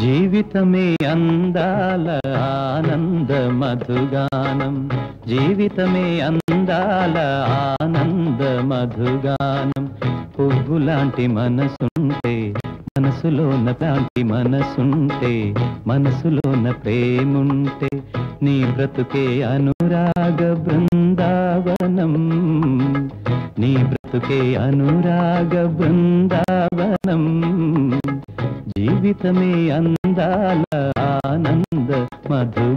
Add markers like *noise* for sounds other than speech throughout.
జీవితమే అందాల ఆనంద మధుగానం. జీవితమే అందాల ఆనంద మధుగానం. పువ్వులాంటి మనసుంటే మనసులోన లాంటి మనసుంటే మనసులోన ప్రేముంటే నీ బ్రతుకే అనురాగ బృందావనం. నీ బ్రతుకే అనురాగ బృందావనం. జీవితమే అందాల ఆనంద మధు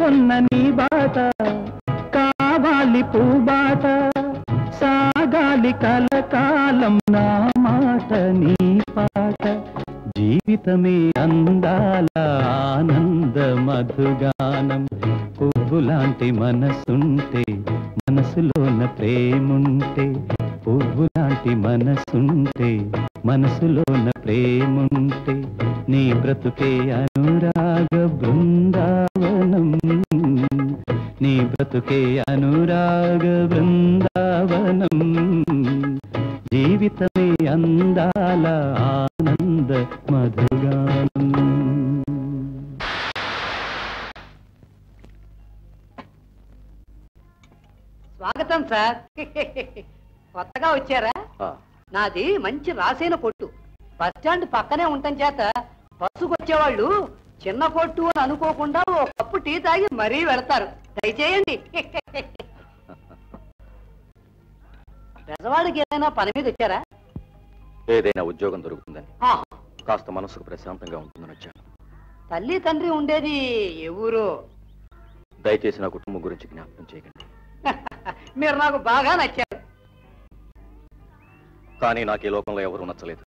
కొన్న నీ బాట కావాలి పూబాట సాగాలి కలకాలం నా మాట నీ పాట. జీవితమే అందాల ఆనంద మధుగానం. పువ్వులాంటి మనసుంటే మనసులోన ప్రేముంటే పువ్వులాంటి మనసుంటే మనసులోన ప్రేముంటే నీ బ్రతుకే బ్రతుకే అనురాగ బృందావనం. జీవితమే అందాల ఆనంద మధుగానం. స్వాగతం సార్. కొత్తగా వచ్చారా? నాది మంచి రాసైన కొట్టు. బస్ స్టాండ్ పక్కనే ఉండటం చేత బస్సుకు వచ్చేవాళ్ళు చిన్న కొట్టు అని అనుకోకుండా ఓ కప్పు టీ తాగి మరీ వెళతారు. దయచేయండి. పెద్దవాడికి ఏదైనా పని మీద వచ్చారా? ఏదైనా ఉద్యోగం దొరుకుతుందని కాస్త మనసుకు ప్రశాంతంగా ఉంటుందని వచ్చాను. తల్లి తండ్రి ఉండేది ఏ ఊరు? దయచేసి నా కుటుంబం గురించి జ్ఞాపకం చేయకండి. *laughs* మీరు నాకు బాగా నచ్చారు. కానీ నాకు ఈ లోకంలో ఎవరూ నచ్చలేదు.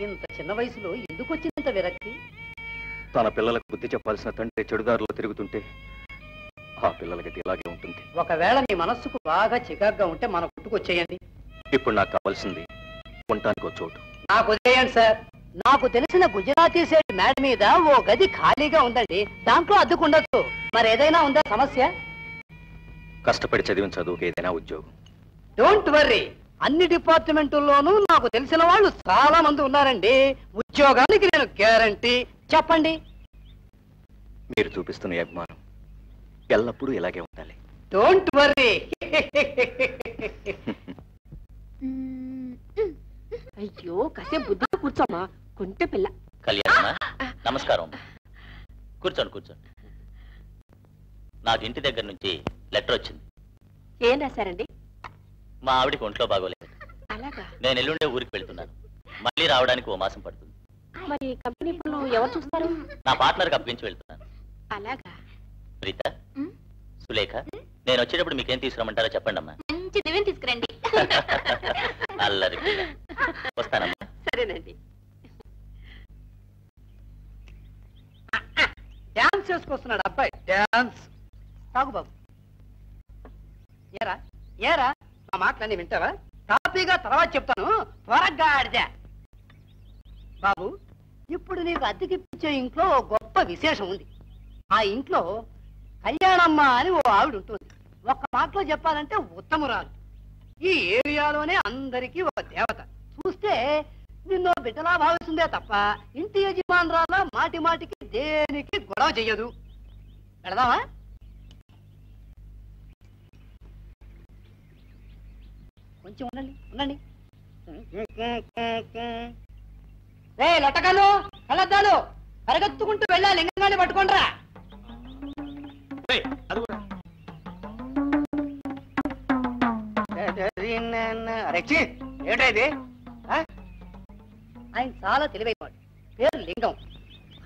ఇంత చిన్న వయసులో ఎందుకు వచ్చిందంత విరక్తి? తన పిల్లలకు బుద్ధి చెప్పాల్సిన తండ్రి చెడుదారిలో తిరుగుతుంటే ఆ పిల్లల గతి ఇలాగే ఉంటుంది. ఒకవేళ మీ మనస్సుకు బాగా చికాగ్గా ఉంటే మన పుట్టుకొచ్చేయండి ఇప్పుడు నాకు కావాల్సింది ఉండటానికి చోటు. నాకు వదిలేయండి సార్. నాకు తెలిసిన గుజరాతీ సైడ్ మేడ మీద ఓ గది ఖాళీగా ఉందండి. దాంట్లో అద్దుకుండొచ్చు మరి ఏదైనా ఉందా సమస్య? కష్టపడి చదివిన చదువుకి ఏదైనా ఉద్యోగం. డోంట్ వర్రీ అన్ని డిపార్ట్మెంటుల్లోనూ నాకు తెలిసిన వాళ్ళు చాలా మంది ఉన్నారండి. ఉద్యోగానికి నేను గ్యారంటీ. చెప్పండి. మీరు చూపిస్తున్న అభిమానం ఎల్లప్పుడూ ఇలాగే ఉండాలి. డోంట్ వర్రీ అయ్యో కాసేపు బుద్ధిగా కూర్చోమ్మా. కొంటె పిల్ల. కళ్యాణమ్మా నమస్కారం. కూర్చోండి కూర్చోండి. నాకు ఇంటి దగ్గర నుంచి లెటర్ వచ్చింది. ఏం రాశారండి? మా ఆవిడకి ఒంట్లో బాగోలేదు. అలాగా? నేను ఎల్లుండే ఊరికి వెళ్తున్నాను. మళ్ళీ రావడానికి ఓ మాసం పడుతుంది. మరి కంపెనీ పనులు ఎవరు చూస్తారు? నా పార్ట్నర్కి అప్పగించి వెళ్తున్నాను. అలాగా? ప్రీత. సులేఖ? నేను వచ్చేటప్పుడు మీకేం తీసుకురమ్మంటారో చెప్పండి అమ్మా. మంచి దివ్యం తీసుకురండి. *laughs* అల్లరి. వస్తానమ్మా. సరేనండి. డాన్స్ చేసుకొస్తున్నాడు అబ్బాయి. డాన్స్. తాగు బాబు. ఏరా? ఏరా? మా మాటలన్నీ వింటావా? టాపీగా తర్వాత చెప్తాను. త్వరగా ఆడితే. బాబు ఇప్పుడు నీకు అద్దెకిప్పించే ఇంట్లో ఓ గొప్ప విశేషం ఉంది. ఆ ఇంట్లో కళ్యాణమ్మ అని ఓ ఆవిడ ఉంటుంది. ఒక్క మాటలో చెప్పాలంటే ఉత్తమురాలు. ఈ ఏరియాలోనే అందరికీ ఒక దేవత. చూస్తే నిన్నో బిడ్డలా భావిస్తుందే తప్ప ఇంటి యజమానురాల మాటి మాటికి దేనికి గొడవ చెయ్యదు. పెడదామా కొంచెం ఉండండి ఉండండి. రే లటకాలు కళ్ళద్దాలు పరిగెత్తుకుంటూ వెళ్ళా లింగంగాన్ని పట్టుకోండిరా. ఏంటది ఆయన చాలా తెలివైనవాడు. పేరు లింగం.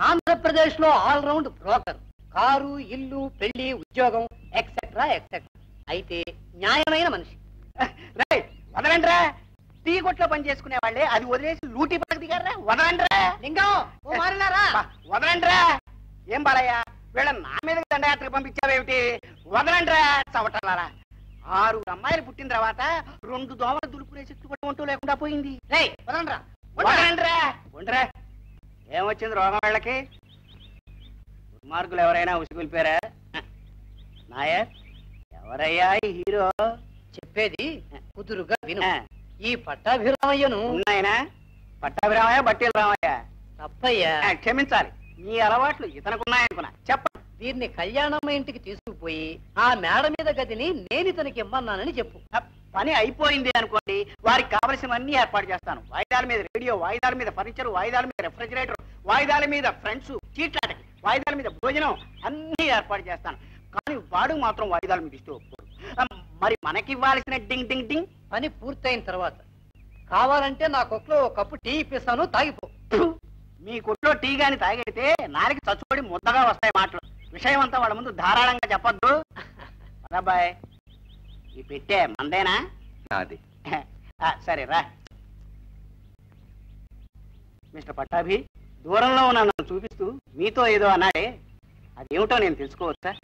ఆంధ్రప్రదేశ్లో ఆల్ రౌండ్ బ్రోకర్. కారు ఇల్లు పెళ్ళి ఉద్యోగం ఎక్సెట్రా ఎక్సెట్రా అయితే న్యాయమైన మనిషి. వదలండ్రా. టీ కొట్లో పని చేసుకునే వాళ్ళే అది వదిలేసి లూటీ పక్కకు దిగారా? వదలండ్రా. లింగం ఓ మారినారా? వదలండ్రా. ఏం బాలయ్య వీళ్ళ నా మీద దండయాత్రకు పంపించావేమిటి? వదలండ్రా చవటలారా. ఆరు అమ్మాయిలు పుట్టిన తర్వాత రెండు దోమలు దులుపునే శక్తి కూడా ఉంటూ లేకుండా పోయింది. వదలండ్రా. వదలండ్రా. ఉండరా. ఏమొచ్చింది రోగం వాళ్ళకి? దుర్మార్గులు ఎవరైనా ఉసిగొలిపారా నాయర్ ఎవరయ్యా హీరో? చెప్పేది కుదురుగా విను. ఈ పట్టాభిరామయ్యను ఉన్నాయనా? పట్టాభిరామయ్య బట్టీల రామయ్య తప్పయ్యా క్షమించాలి. నీ అలవాట్లు ఇతనుకున్నాయనుకున్నా. చెప్ప. దీన్ని కళ్యాణమ్మ ఇంటికి తీసుకుపోయి ఆ మేడ మీద గదిని నేను ఇతనికి ఇమ్మన్నానని చెప్పు. పని అయిపోయింది అనుకోండి. వారికి కావలసినవన్నీ ఏర్పాటు చేస్తాను. వాయిదాల మీద రేడియో వాయిదాల మీద ఫర్నిచర్ వాయిదాల మీద రెఫ్రిజిరేటర్ వాయిదాల మీద ఫ్రెండ్స్ చీట్లాటకి వాయిదాల మీద భోజనం అన్ని ఏర్పాటు చేస్తాను. కానీ వాడు మాత్రం వాయిదాల మీద ఇస్తూ మరి మనకి ఇవ్వాల్సిన డింగ్ డింగ్ డింగ్? పని పూర్తయిన తర్వాత కావాలంటే నా కొట్లో ఒక కప్పు టీ ఇప్పిస్తాను తాగిపో. మీ కొట్లో టీ గాని తాగైతే నాలుగు చచ్చుబడి ముద్దగా వస్తాయి మాటలు. విషయం అంతా వాళ్ళ ముందు ధారాళంగా చెప్పొద్దు. అబ్బాయ్ ఈ పెట్టే మందేనా? నాది. ఆ, సరే రా. మిస్టర్ పట్టాభి దూరంలో ఉన్న నన్ను చూపిస్తూ మీతో ఏదో అన్నాడే. అదేమిటో నేను తెలుసుకోవచ్చా?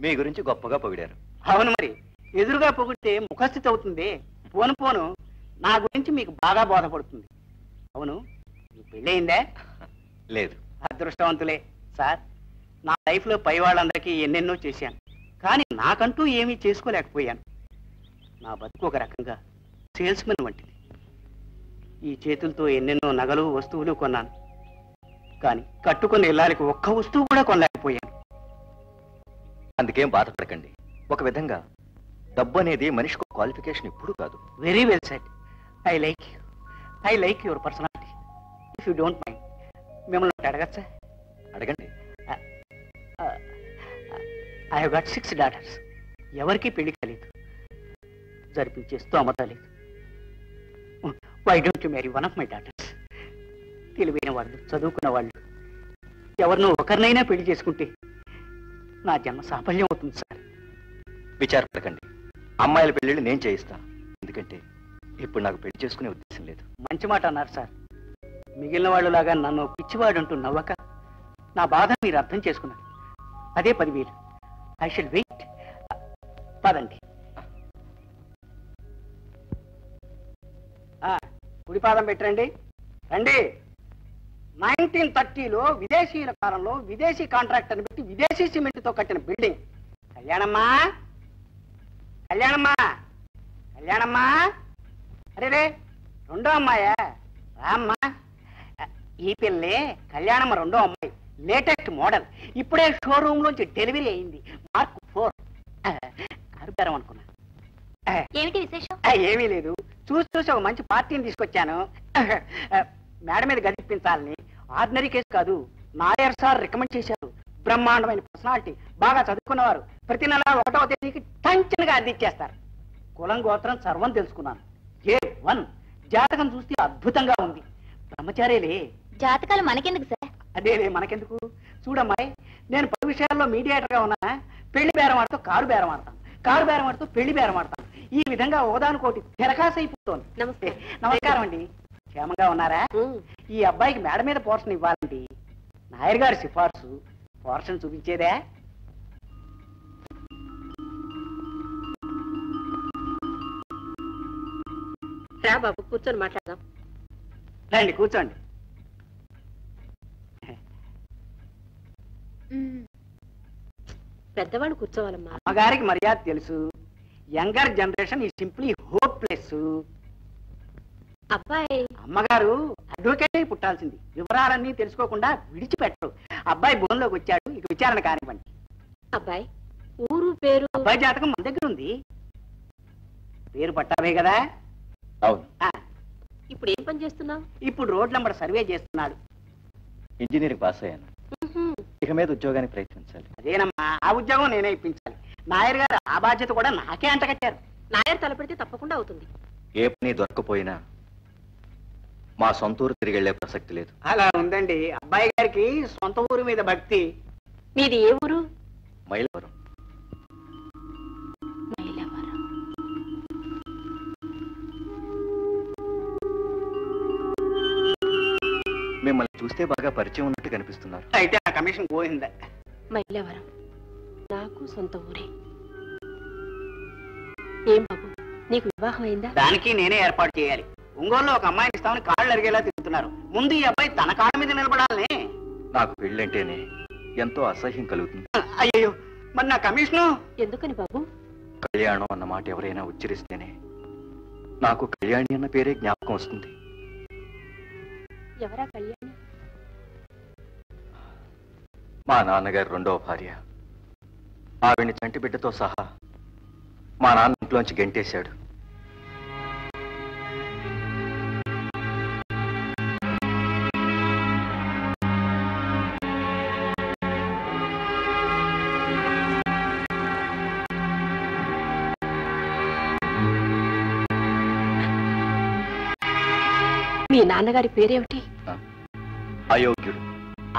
మీ గురించి గొప్పగా పొగిడారు. అవును మరి. ఎదురుగా పొగిడితే ముఖస్థితి అవుతుంది పోను పోను. నా గురించి మీకు బాగా బోధపడుతుంది. అవును మీ పెళ్ళయిందే? లేదు. అదృష్టవంతులే సార్. నా లైఫ్లో పై వాళ్ళందరికీ ఎన్నెన్నో చేశాను. కానీ నాకంటూ ఏమీ చేసుకోలేకపోయాను. నా బతుకు ఒక రకంగా సేల్స్మెన్ వంటిది. ఈ చేతులతో ఎన్నెన్నో నగలు వస్తువులు కొన్నాను. కానీ కట్టుకుని ఇల్లాలికి ఒక్క వస్తువు కూడా కొనలేకపోయాను. అందుకేం బాధపడకండి. ఒక విధంగా డబ్బు అనేది మనిషికి క్వాలిఫికేషన్ ఇప్పుడు కాదు. Very well set I like you I like your personality if you don't mind మిమ్మల్ని అడగచ్చా? అడగండి. I have got six daughters ఎవరికీ పెళ్ళి కాలేదు. జరిపించే స్తోమత లేదు. Why don't you marry one of my daughters తెలివైన వాళ్ళు చదువుకున్న వాళ్ళు. ఎవరినో ఒకరినైనా పెళ్ళి చేసుకుంటే నా జన్మ సాఫల్యం అవుతుంది సార్. విచారపడకండి. అమ్మాయిల పెళ్ళిళ్ళు నేను చేయిస్తాను ఎందుకంటే ఇప్పుడు నాకు పెళ్ళి చేసుకునే ఉద్దేశం లేదు. మంచి మాట అన్నారు సార్. మిగిలిన వాళ్ళు లాగా నన్ను పిచ్చివాడంటూ నవ్వక నా బాధ మీరు అర్థం చేసుకున్నారు. అదే పదివేలు ఐ షుడ్ వెయిట్. పదండి. ఆ, కుడి పాదం పెట్టండి. రండి. నైన్టీన్ థర్టీలో విదేశీయుల కాలంలో విదేశీ కాంట్రాక్ట్ అని పెట్టి విదేశీ సిమెంట్తో కట్టిన బిల్డింగ్. కళ్యాణమ్మా! కళ్యాణమ్మా? కళ్యాణమ్మా? అరే రే రెండో అమ్మాయా? రామ్మా. ఈ పిల్లే కళ్యాణమ్మ రెండో అమ్మాయి. Latest model. ఇప్పుడే షోరూమ్ లోంచి డెలివరీ అయింది. Mark four. కారు అనుకున్నా. ఏమిటి విశేషం? ఏమీ లేదు. చూసి చూసి ఒక మంచి పార్టీని తీసుకొచ్చాను. మేడ మీద గదిపించాలని ఆర్డినరీ కేసు కాదు నాయర్ సార్ రికమెండ్ చేశారు. బ్రహ్మాండమైన పర్సనాలిటీ బాగా చదువుకున్నవారు ప్రతి నెల ఒకటవ తేదీకి టంచన్గా అందించేస్తారు. కులం గోత్రం సర్వం తెలుసుకున్నాను. ఏ వన్ జాతకం చూస్తే అద్భుతంగా ఉంది. బ్రహ్మచారేలే. జాతకాలు మనకెందుకు సార్? అదేలే మనకెందుకు? చూడమ్మాయి నేను పది విషయాల్లో మీడియేటర్గా ఉన్నా పెళ్ళి బేరం ఆడుతూ కారు బేరం ఆడతాను. కారు బేరం ఆడుతూ పెళ్ళి బేరం ఆడతాను. ఈ విధంగా ఒకదానికోటి తిరకాసు అయిపోతుంది నమస్తే నమస్కారం అండి. క్షేమంగా ఉన్నారా? ఈ అబ్బాయికి మేడ మీద పోర్షన్ ఇవ్వాలండి. నాయర్ గారి సిఫార్సు. పోర్షన్ చూపించేదే? రా బాబు కూర్చొని మాట్లాడదాం. రండి కూర్చోండి. పెద్దవాళ్ళు కూర్చోవాలమ్మా. అమ్మగారికి మర్యాద తెలుసు. యంగర్ జనరేషన్ ఈ సింప్లీ హోప్లెస్ అబ్బాయి. అమ్మగారు అడ్వకేట్ అయి పుట్టాల్సింది. వివరాలన్నీ తెలుసుకోకుండా విడిచిపెట్టరు. అబ్బాయి బోన్లోకి వచ్చాడు ఇక విచారణ కానివ్వండి. అబ్బాయి ఊరు పేరు? అబ్బాయి జాతకం మన దగ్గర ఉంది. పేరు పట్టావే కదా? అవును. ఇప్పుడు ఏం పని చేస్తున్నావు? ఇప్పుడు రోడ్లంబడ సర్వే చేస్తున్నాడు. ఇంజనీరింగ్ పాస్ అయ్యాను. ఇక మీద ఉద్యోగానికి ప్రయత్నించాలి. అదేనమ్మా ఆ ఉద్యోగం నేనే ఇప్పించాలి. నాయర్ గారు ఆ బాధ్యత కూడా నాకే అంటకట్టారు నాయర్ తలపెడితే తప్పకుండా అవుతుంది. ఏ పని దొరకపోయినా మా సొంత ఊరు తిరిగి వెళ్ళే ప్రసక్తి లేదు. అలా ఉందండి. అబ్బాయి గారికి సొంత ఊరు మీద భక్తి. మీది ఏ ఊరు? మైలవరం. మైలవరం. మిమ్మల్ని చూస్తే బాగా పరిచయం ఉన్నట్టు కనిపిస్తున్నారు. అయితే ఆ కమిషన్ పోయిందా. మైలవరం. నాకు సొంత ఊరే. ఏం బాబు నీకు వివాహం అయిందా దానికి నేనే ఏర్పాటు చేయాలి. ఒంగోలులో ఒక అమ్మాయిని ఇస్తామని కాళ్ళు అరిగేలా తిరుగుతున్నారు. ముందు ఈ అబ్బాయి తన కాళ్ళ మీద నిలబడాలని. నాకు పెళ్ళంటేనే ఎంతో అసహ్యం కలుగుతుంది. అయ్యో మరి నా కమిషను? ఎందుకని బాబు? కళ్యాణం అన్న మాట ఎవరైనా ఉచ్చరిస్తేనే నాకు కళ్యాణి అన్న పేరే జ్ఞాపకం వస్తుంది. ఎవరా కళ్యాణి? మా నాన్నగారి రెండవ భార్య. ఆవిడ్ని చంటి బిడ్డతో సహా మా నాన్న ఇంట్లోంచి గెంటేశాడు. మీ నాన్నగారి పేరేమిటి? అయోగ్యుడు.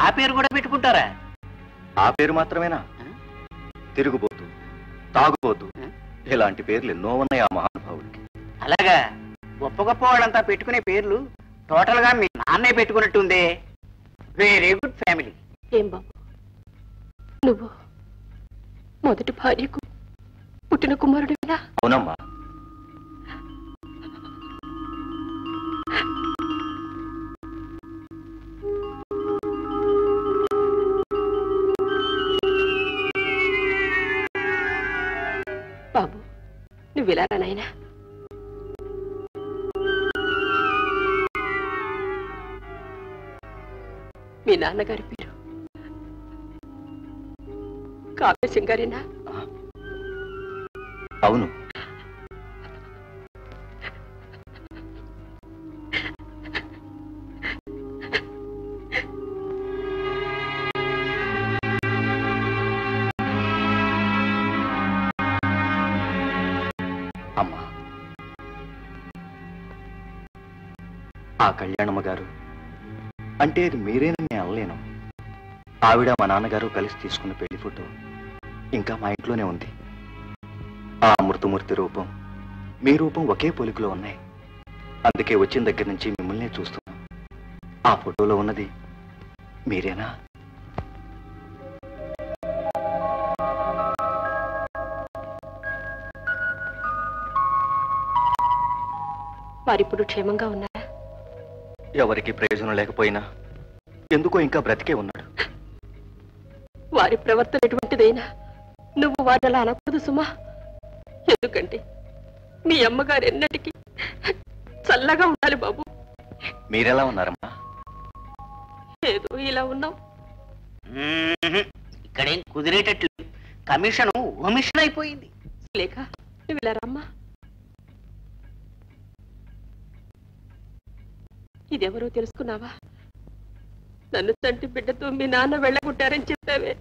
ఆ పేరు కూడా పెట్టుకుంటారా? ఆ పేరు మాత్రమేనా? తిరుగుబోతు తాగుబోతు ఇలాంటి పేర్లు ఎన్నో ఉన్నాయి ఆ మహానుభావుడికి. అలాగా? గొప్ప గొప్ప వాళ్ళంతా పెట్టుకునే పేర్లు టోటల్గా మీ నాన్నే పెట్టుకున్నట్టుందే. వెరీ గుడ్ ఫ్యామిలీ ఏం బాబు? నువ్వు మొదటి భార్యకు పుట్టిన కుమారుడివినా? అవునమ్మా. నువ్వు ఇలా నాయనా? మీ నాన్నగారి పేరు? కావ్యసింగ్ గారేనా అవును. అంటే అది మీరేనని నేను అనలేను. ఆవిడ మా నాన్నగారు కలిసి తీసుకున్న పెళ్ళి ఫోటో ఇంకా మా ఇంట్లోనే ఉంది. ఆ అమృతమూర్తి రూపం మీ రూపం ఒకే పోలికలో ఉన్నాయి. అందుకే వచ్చిన దగ్గర నుంచి మిమ్మల్నే చూస్తున్నాం. ఆ ఫోటోలో ఉన్నది మీరేనా? మరిప్పుడు క్షేమంగా ఉన్నారు. ఎవరికి ప్రయోజనం లేకపోయినా ఎందుకో ఇంకా బ్రతికే ఉన్నాడు. వారి ప్రవర్తన ఎటువంటిదైనా నువ్వు వారిని అలా అనకూడదు సుమా. ఎందుకంటే మీ అమ్మగారు ఎన్నటికీ చల్లగా ఉండాలి బాబు. మీరెలా ఉన్నారమ్మా? ఏదో ఇలా ఉన్నావు. ఇక్కడేం కుదిరేటట్లు. కమిషన్ ఒమిషన్ అయిపోయింది. లేక నువ్వు ఇలా రమ్మా. ఇదెవరో తెలుసుకున్నావా? నన్ను చంటి బిడ్డతో మీ నాన్న వెళ్ళగొట్టారని చెప్పావే.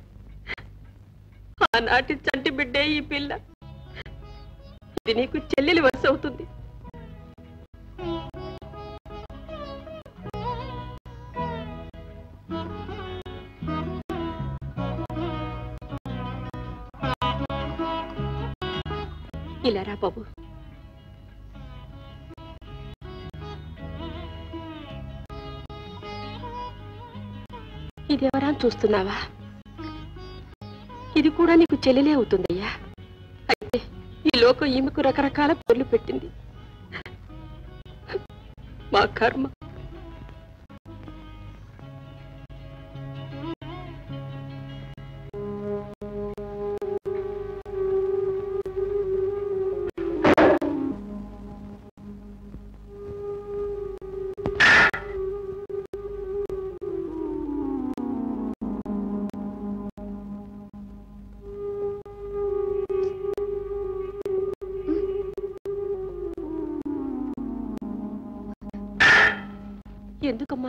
ఆనాటి చంటి బిడ్డే ఈ పిల్ల. ఇది నీకు చెల్లెలి వరుస అవుతుంది. ఇలా రా బాబు. ఇదెవరా చూస్తున్నావా? ఇది కూడా నీకు చెల్లెలే అవుతుందయ్యా. అయితే ఈ లోకం ఈమెకు రకరకాల పేర్లు పెట్టింది. మా కర్మ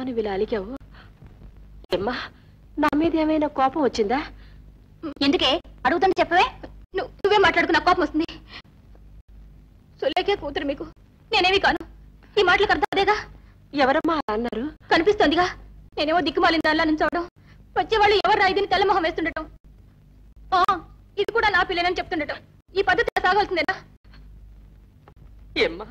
నువ్వు ఇలా అలిగావు? ఏమ్మా నా మీద ఏమైనా కోపం వచ్చిందా? ఎందుకే? అడుగుతాను చెప్పవే? నువ్వు నువ్వే మాట్లాడుకు నాకు కోపం వస్తుంది. సులేఖే కూతురు మీకు. నేనేమి కాను. ఈ మాటలకు అర్థం అదేగా? ఎవరమ్మా అలా అన్నారు? కనిపిస్తోందిగా? నేనేమో దిక్కుమాలిన దానిలా నుంచోవడం. వచ్చేవాళ్ళు ఎవరు రాయిదని తెల్లమొహం వేస్తుండటం. ఆ, ఇది కూడా నా పిల్లనని చెప్తుండటం. ఈ పద్ధతి సాగాల్సిందేనా? ఏమ్మా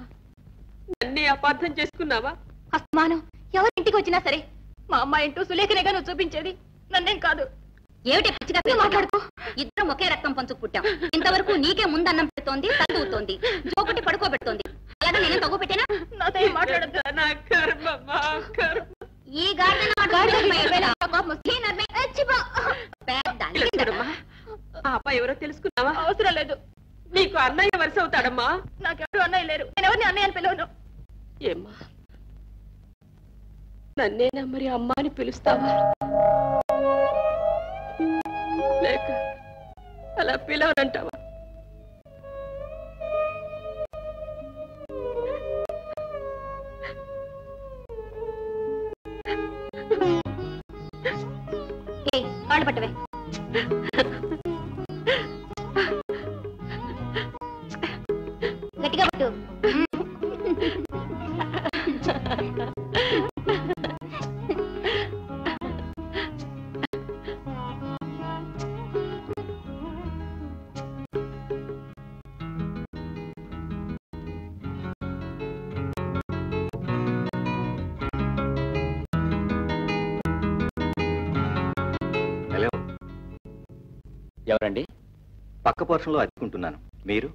నన్నే అపార్థం చేసుకున్నావా? అస్మానం ఎవరింటికి వచ్చినా సరే మా అమ్మాయి ఇంటూ సులేఖనేగా నువ్వు చూపించేది నన్నేం కాదు. ఏమిటి పిచ్చిగా మాట్లాడుకో. ఇద్దరం ఒకే రక్తం పంచుకు పుట్టాం. ఇంతవరకు నీకే ముందన్నం పెడుతోంది తగ్గుతోంది జోకుటి పడుకోబెడుతోంది. అలాగే నేను తగ్గు పెట్టినా? నాతో మాట్లాడద్దు. ఈ అబ్బాయి ఎవరో తెలుసుకున్నావా? అవసరం లేదు. నీకు అన్నయ్య వరుస అవుతాడమ్మా. నాకెవరు అన్నయ్య లేరు. నేను ఎవరిని అన్నయ్య అని పిలవను? ఏమ్మా? నన్నేనా మరి అమ్మ అని పిలుస్తావా? లేక అలా పిలవనంటావా? కాళ్ళు పట్టవే. గట్టిగా పట్టు. ఎవరండి? పక్క పోర్షన్లో అదుకుంటున్నాను మీరు?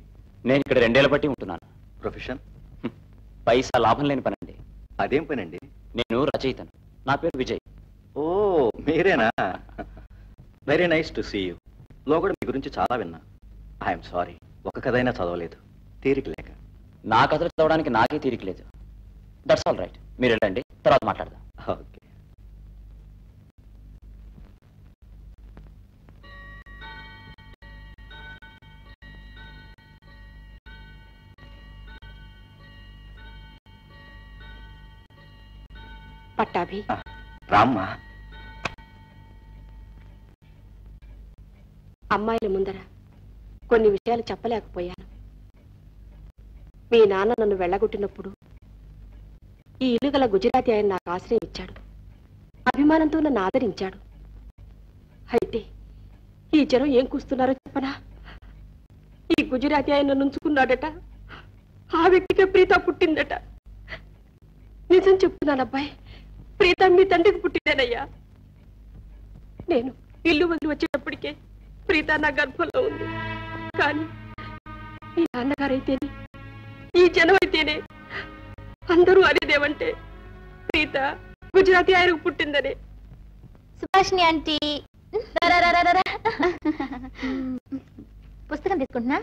నేను ఇక్కడ రెండేళ్ళ బట్టి ఉంటున్నాను. ప్రొఫెషన్? పైసా లాభం లేని పనండి. అదేం పనండి? నేను రచయితను. నా పేరు విజయ్. ఓ మీరేనా? Very nice to see you లోగడ మీ గురించి చాలా విన్నా. ఐఎమ్ సారీ ఒక కథ అయినా చదవలేదు. తీరిక లేక. నా కథలు చదవడానికి నాకే తీరిక లేదు. దట్స్ ఆల్ రైట్ మీరు వెళ్ళండి. తర్వాత మాట్లాడదాం. ఓకే. పట్టాభి. రామ్మా. అమ్మాయిల ముందర కొన్ని విషయాలు చెప్పలేకపోయాను. మీ నాన్న నన్ను వెళ్ళగొట్టినప్పుడు ఈ ఇల్లు గల గుజరాతీ ఆయన నాకు ఆశ్రయం ఇచ్చాడు. అభిమానంతో నన్ను ఆదరించాడు. అయితే ఈ జనం ఏం కూస్తున్నారో చెప్పనా? ఈ గుజరాతీ ఆయన నుంచుకున్నాడట ఆ వ్యక్తికే ప్రీత పుట్టిందట. నిజం చెప్తున్నాను అబ్బాయి. ప్రీత మీ తండ్రికి పుట్టిందేనయ్యా? నేను ఇల్లు వదిలి వచ్చేటప్పటికే ప్రీత నా గర్భంలో ఉంది. కానీ మీ నాన్నగారైతేనే ఈ జనం అయితేనే అందరూ అనేదేమంటే ప్రీత గుజరాతీ ఆయనకు పుట్టిందని. సుభాషిణి ఆంటీ. రా, రా, రా, రా, రా. పుస్తకం తీసుకుంటున్నా?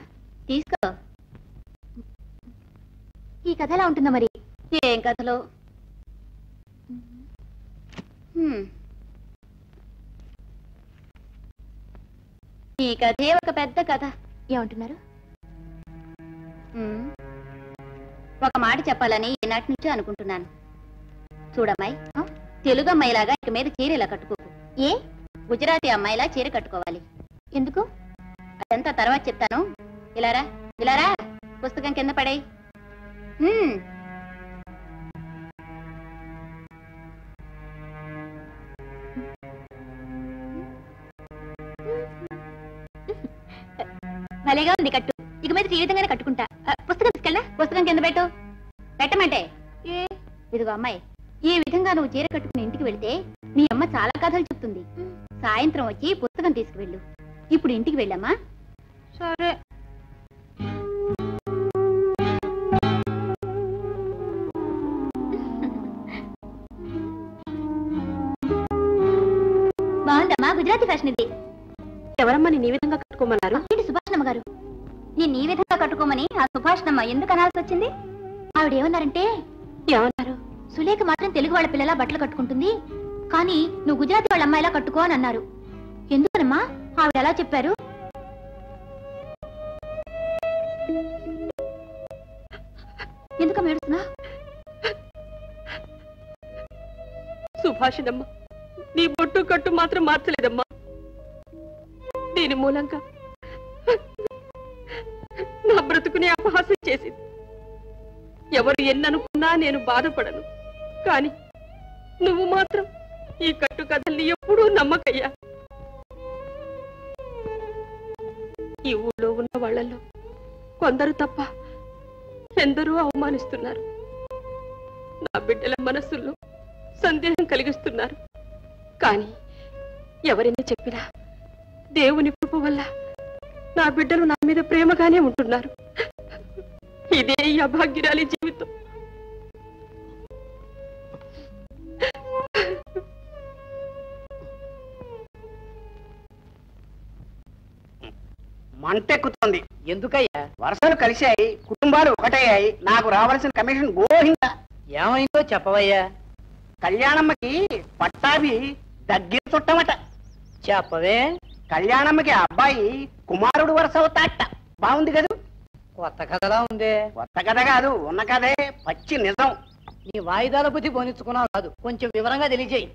తీసుకో. ఈ కథ ఎలా ఉంటుందో మరి? ఏం కథలో. ఈ కథే ఒక పెద్ద కథ. ఏమంటున్నారు. ఒక మాట చెప్పాలని ఈనాటి నుంచో అనుకుంటున్నాను. చూడమ్మాయి తెలుగు అమ్మాయిలాగా ఇక మీద చీర ఇలా కట్టుకోకు ఏ? గుజరాతీ అమ్మాయిలా చీర కట్టుకోవాలి. ఎందుకు? అదంతా తర్వాత చెప్తాను. ఇలారా ఇలారా పుస్తకం కింద పడేయ్. భలేగా ఉంది కట్టు. ఇక మీద ఈ విధంగానే కట్టుకుంటా పుస్తకం తీసుకెళ్ళా పుస్తకం కింద పెట్టు. పెట్టమంటే? ఇదిగో అమ్మాయి ఈ విధంగా నువ్వు చీర కట్టుకుని ఇంటికి వెళ్తే మీ అమ్మ చాలా కథలు చెప్తుంది. సాయంత్రం వచ్చి పుస్తకం తీసుకువెళ్ళు. ఇప్పుడు ఇంటికి వెళ్ళమ్మా. సరే. బాగుందమ్మా గుజరాతీ ఫ్యాషన్ ఇది. ఎవరమ్మా నేను ఈ విధంగా కట్టుకోమన్నారు? ఏంటి సుభాషణమ్మ గారు? నేను ఈ విధంగా కట్టుకోమని ఆ సుభాషణమ్మ ఎందుకు అనాల్సి వచ్చింది? ఆవిడ ఏమన్నారంటే ఏమన్నారు? సులేఖ మాత్రం తెలుగు వాళ్ళ పిల్లలా బట్టలు కట్టుకుంటుంది కానీ నువ్వు గుజరాతీ వాళ్ళ అమ్మాయిలా కట్టుకో అని అన్నారు. ఎందుకనమ్మా? ఆవిడ ఎలా చెప్పారు? ఎందుకమ్మా ఏడుస్తున్నా? సుభాషిణమ్మ నీ బొట్టు కట్టు మాత్రం మార్చలేదమ్మా. దీని మూలంగా నా బ్రతుకుని అపహాసం చేసింది. ఎవరు ఎన్ననుకున్నా నేను బాధపడను. కాని నువ్వు మాత్రం ఈ కట్టు కథల్ని ఎప్పుడూ నమ్మకయ్యా. ఈ ఊళ్ళో ఉన్న వాళ్ళల్లో కొందరు తప్ప ఎందరూ అవమానిస్తున్నారు. నా బిడ్డల మనస్సుల్లో సందేహం కలిగిస్తున్నారు. కానీ ఎవరిని చెప్పినా దేవుని కృప వల్ల నా బిడ్డలు నా మీద ప్రేమగానే ఉంటున్నారు. ఇదే ఈ అభాగ్యురాలి జీవితం. మంటెక్కుతోంది. ఎందుకయ్యా? వరుసలు కలిశాయి కుటుంబాలు ఒకటయ్యాయి నాకు రావాల్సిన కమిషన్ గోహింద? ఏమైందో చెప్పవయ్యా. కళ్యాణమ్మకి పట్టాభి దగ్గర చుట్టమట. చెప్పవే. కళ్యాణమ్మకి అబ్బాయి కుమారుడు వరుస అవుతాట. బాగుంది కదా? కొత్త కథలా ఉందే. కొత్త కథ కాదు ఉన్న కథే పచ్చి నిజం. నీ వాయిదాల బుద్ధి పోనిచ్చుకున్నావు కాదు కొంచెం వివరంగా తెలియజేయి.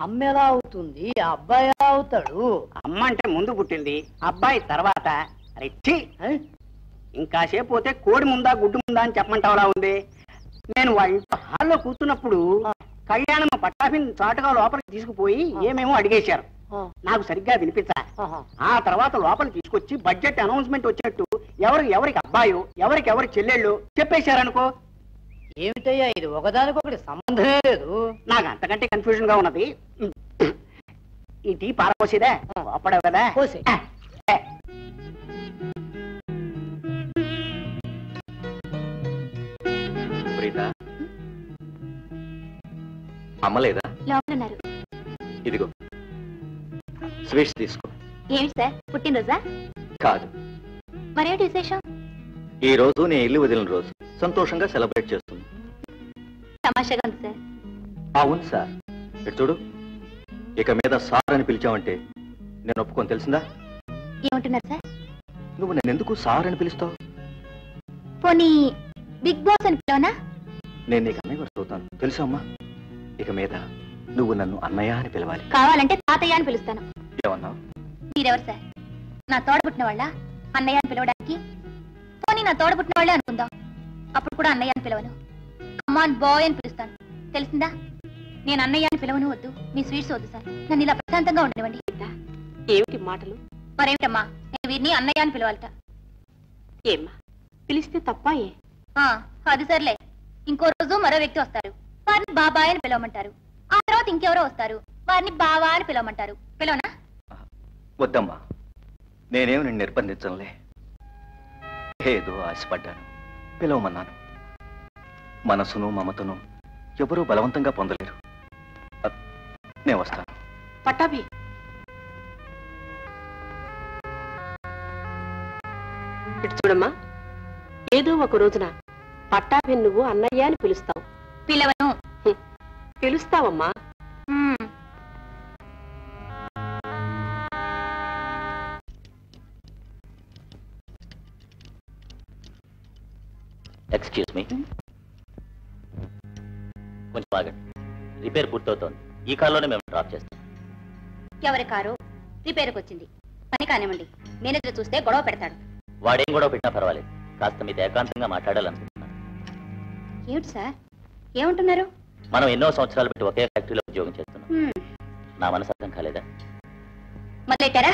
అమ్మ ఎలా అవుతుంది అబ్బాయి ఎలా అవుతాడు? అమ్మ అంటే ముందు పుట్టింది అబ్బాయి తర్వాత. రెచ్చి ఇంకాసేపు పోతే కోడి ముందా గుడ్డు ముందా అని చెప్పమంటావులా ఉంది. నేను వాళ్ళ ఇంట్లో హాల్లో కూర్చున్నప్పుడు కళ్యాణమ్మ పట్టాభిని చాటుగా లోపలికి తీసుకుపోయి ఏమేమో అడిగేశారు. నాకు సరిగ్గా వినిపించా. ఆ తర్వాత లోపలికి తీసుకొచ్చి బడ్జెట్ అనౌన్స్మెంట్ వచ్చినట్టు ఎవరు ఎవరికి అబ్బాయో ఎవరికి ఎవరి చెల్లెళ్ళు చెప్పేశారనుకో. ఏమిటయ్యా ఇది? ఒకదానికొకటి సంబంధమే లేదు. నాకు అంతకంటే కన్ఫ్యూజన్గా ఉన్నది. ఈ టీ పారపోసేదే లోపడవు కదా? ప్రీత. అమ్మలేదా లోపల ఇదిగో. స్వీట్స్ తీసుకో. ఏమిటి సార్? పుట్టినరోజా? కాదు. మరేమిటి విశేషం? ఈ రోజు నేను ఇల్లు వదిలిన రోజు. సంతోషంగా సెలబ్రేట్ చేస్తుంది. తమాషాగా ఉంది సార్. అవును సార్. ఇటు చూడు. ఇక మీద సార్ అని పిలిచావంటే నేను ఒప్పుకొని తెలిసిందా? ఏమంటున్నారు సార్? నువ్వు నన్ను ఎందుకు సార్ అని పిలుస్తావు? పోనీ బిగ్ బాస్ అని పిలవనా? నేను నీకు అన్నయ్య వరుస అవుతాను తెలుసా అమ్మా? ఇక మీద నువ్వు నన్ను అన్నయ్య అని పిలవాలి. కావాలంటే తాతయ్య అని పిలుస్తాను. ఏమన్నావు? మీరెవరు సార్? నా తోడబుట్టిన వాళ్ళ అన్నయ్య అని పిలవడానికి? పోనీ నా తోడబుట్టిన వాళ్ళే అనుకుందాం. అప్పుడు కూడా అన్నయ్య అని పిలవను. అమ్మాన్ బాయ్ అని పిలుస్తాను. తెలిసిందా? నేను అన్నయ్య అని పిలవను వద్దు. మీ స్వీట్స్ వద్దు సార్. నన్ను ఇలా ప్రశాంతంగా ఉండనివ్వండి. ఏమిటి మాటలు? మరేమిటమ్మా? నేను వీరిని అన్నయ్య అని పిలవాలట. ఏమ్మా? పిలిస్తే తప్ప ఏ? ఆ, అది సర్లే. ఇంకో రోజు మరో వ్యక్తి వస్తారు. వారిని బాబాయ్ అని పిలవమంటారు. ఆ తర్వాత ఇంకెవరో వస్తారు. వారిని బావా అని పిలవమంటారు. పిలవనా? వద్దమ్మా. నేనేం నిన్ను నిర్బంధించనులే. ఏదో ఆశపడ్డాను. పిలవమన్నాను. మనసును మమతను ఎవరూ బలవంతంగా పొందలేరు. నేను వస్తాను. పట్టాభి. ఇటు చూడమ్మా. ఏదో ఒక రోజున పట్టాభి నువ్వు అన్నయ్య అని పిలుస్తావు. పిలవను. పిలుస్తావమ్మా మ్మ్. ఎక్స్క్యూజ్ మీ కొంచెం ఆగండి రిపేర్ పూర్తవుతోంది. ఈ కారులోనే మేము డ్రాప్ చేస్తాం. ఎవరి కారు? రిపేర్కి వచ్చింది. పని కానివ్వండి. మేనేజర్ చూస్తే గొడవ పెడతాడు. వాడేం గొడవ పెట్టినా పర్వాలేదు. కాస్త మీతో ఏకాంతంగా మాట్లాడాలనుకుంటున్నాను. ఏమిటి సార్? ఏమంటున్నారు? మనం ఎన్నో సంవత్సరాలు పెట్టి ఒకే ఫ్యాక్టరీలో ఉద్యోగం చేస్తున్నాం. నా మనసు అర్థం కాలేదా? మొదలెట్టారా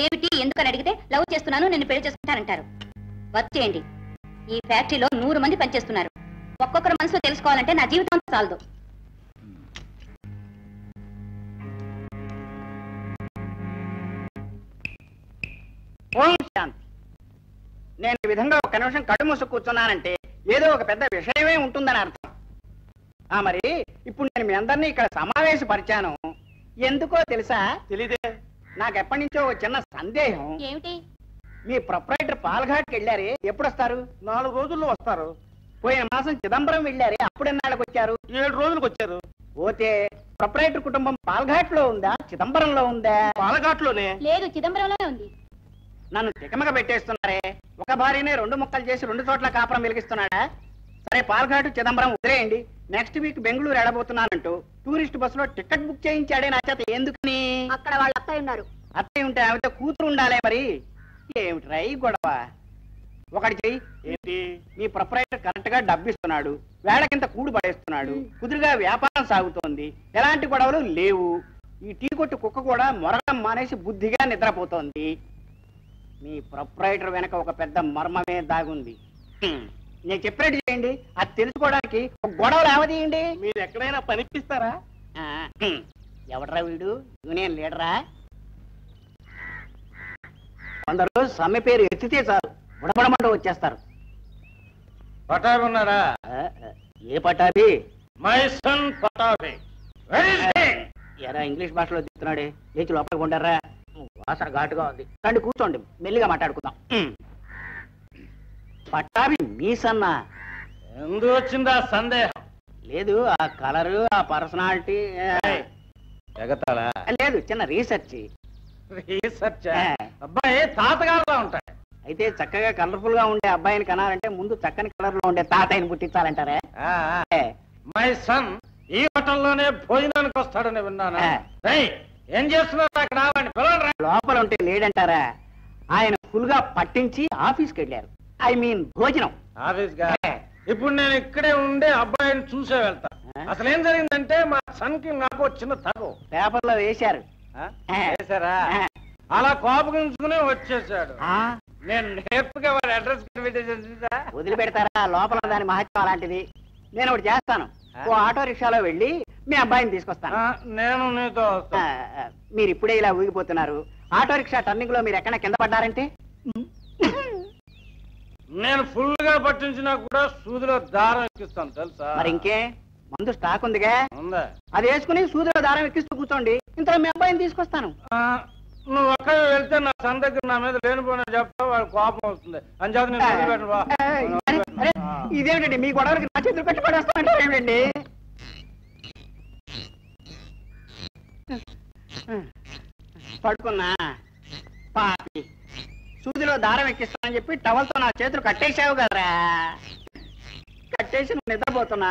ఏమిటి? ఎందుకని అడిగితే లవ్ చేస్తున్నాను నేను పెళ్ళి చేసుకుంటానంటారు. వర్క్ చేయండి. ఈ ఫ్యాక్టరీలో నూరు మంది పనిచేస్తున్నారు. ఒక్కొక్కరు మనసులో తెలుసుకోవాలంటే నా జీవితం చాలదు ఓం శాంతి. నేను ఈ విధంగా ఒక నిమిషం కళ్ళు మూసు కూర్చున్నానంటే ఏదో ఒక పెద్ద విషయమే ఉంటుందని అర్థం. ఆ మరి ఇప్పుడు నేను మీ అందరినీ ఇక్కడ సమావేశపరిచాను. ఎందుకో తెలుసా? తెలీదే. నాకు ఎప్పటి నుంచో ఒక చిన్న సందేహం. ఏమిటి? మీ ప్రొపరేటర్ పాల్ఘాట్కి వెళ్ళారే. ఎప్పుడు వస్తారు నాలుగు రోజుల్లో వస్తారు. పోయిన మాసం చిదంబరం వెళ్ళారే. అప్పుడు ఎన్నాళ్ళకి వచ్చారు? ఏడు రోజులకు వచ్చారు. పోతే ప్రొపరేటర్ కుటుంబం పాల్ఘాట్లో ఉందా? చిదంబరంలో ఉందా? పాల్ఘాట్లోనే లేదు చిదంబరంలోనే ఉంది. నన్ను తికమక పెట్టేస్తున్నారే. ఒక భార్యనే రెండు ముక్కలు చేసి రెండు చోట్ల కాపురం వెలిగిస్తున్నాడా? సరే పాల్ఘాటు చిదంబరం వదిలేయండి. నెక్స్ట్ వీక్ బెంగళూరు ఎడబోతున్నానంటూ టూరిస్ట్ బస్సులో టికెట్ బుక్ చేయించాడే నా చేత ఎందుకని? అక్కడ వాళ్ళ అత్తయ్య ఉన్నారు. అత్తయ్య ఉంటే ఆమెతో కూతురు ఉండాలే మరి. ఏమిటి రై గొడవ? ఒకటి చెయ్యి. ఏంటి? మీ ప్రొపరేటర్ కరెక్ట్గా డబ్బిస్తున్నాడు. వేళకింత కూడు పడేస్తున్నాడు. కుదురుగా వ్యాపారం సాగుతోంది. ఎలాంటి గొడవలు లేవు. ఈ టీ కొట్టు కుక్క కూడా మొరగడం మానేసి బుద్ధిగా నిద్రపోతోంది. మీ ప్రొపరేటర్ వెనక ఒక పెద్ద మర్మమే దాగుంది. నేను చెప్పినట్టు చేయండి. అది తెలుసుకోవడానికి ఒక గొడవ మీరు ఎక్కడైనా పనిపిస్తారా? ఎవడరా వీడు? యూనియన్ లీడరా? కొందరు సమ్మె పేరు ఎత్తితే చాలు. బుడబడమంటూ వచ్చేస్తారు. పటాబి ఉన్నారా ఏ పట్టాది మై సన్ పటాబి ఎరా ఇంగ్లీష్ భాషలో చెప్తున్నాడే లేచి లోపలికి ఉండరా వాసన ఘాటుగా ఉంది. రండి కూర్చోండి మెల్లిగా మాట్లాడుకుందాం. పట్టాభి మీసన్నా. ఎందు వచ్చిందా సందేహం? లేదు ఆ కలరు ఆ పర్సనాలిటీ ఎగతాళా? లేదు చిన్న రీసెర్చ్. రీసెర్చ్. అబ్బాయి తాతగారులా ఉంటాయి. అయితే చక్కగా కలర్ఫుల్గా ఉండే అబ్బాయిని కనాలంటే ముందు చక్కని కలర్లో ఉండే తాతయ్యని పుట్టించాలంటారా? మై సన్ ఈ హోటల్లోనే భోజనానికి వస్తాడని విన్నాను? ఏం చేస్తున్నారు అక్కడ? లోపల ఉంటే లేడంటారా? ఆయన ఫుల్గా పట్టించి ఆఫీస్కి వెళ్ళారు ఐ మీన్ భోజనం. ఆఫీస్గా. ఇప్పుడు నేను ఇక్కడే ఉండే అబ్బాయిని చూసే వెళ్తా. అసలు ఏం జరిగిందంటే మా సన్కి నాకు వచ్చిన తగు. పేపర్లో వేశారు. ఆ. అలా కోపగించుకుని వచ్చేసాడు ఆ, నేను నేర్పుగా వాడి అడ్రస్ వదిలిపెడతారా? లోపల దాని మహత్యం అలాంటిది. నేను ఒకటి చేస్తాను. ఆ. ఓ ఆటో రిక్షాలో వెళ్ళి మీ అబ్బాయిని తీసుకొస్తాను. ఆ, నేను నీతో మీరు ఇప్పుడే ఇలా ఊగిపోతున్నారు. ఆటో రిక్షా టర్నింగ్లో మీరు ఎక్కడ కింద పడ్డారంటే? నేను ఫుల్గా పట్టించినా కూడా సూదిలో దారం ఎక్కిస్తాను తెలుసా? మరి ఇంకే? మందు స్టాక్ ఉందిగా? ఉందా? అది వేసుకుని సూదిలో దారం ఎక్కిస్తూ కూర్చోండి. ఇంతలో మీ అబ్బాయిని తీసుకొస్తాను. నువ్వు ఒక్క వెళ్తే నా సన్ దగ్గర నా మీద లేనిపోయిన చెప్తా వాడు కోపం వస్తుంది. అని చెప్పి నేను వదిలిపెట్టను బా. ఏయ్, అరే, అరే, ఇదేమిటండి? మీ గొడవలకి నా చేతులు కట్టి పడేస్తామంటారు ఏమిటండి? పడుకున్నా. పాపి. సూదిలో దారం ఎక్కిస్తానని చెప్పి టవల్తో నా చేతులు కట్టేసావు కదరా. కట్టేసి నువ్వు నిద్రపోతున్నా.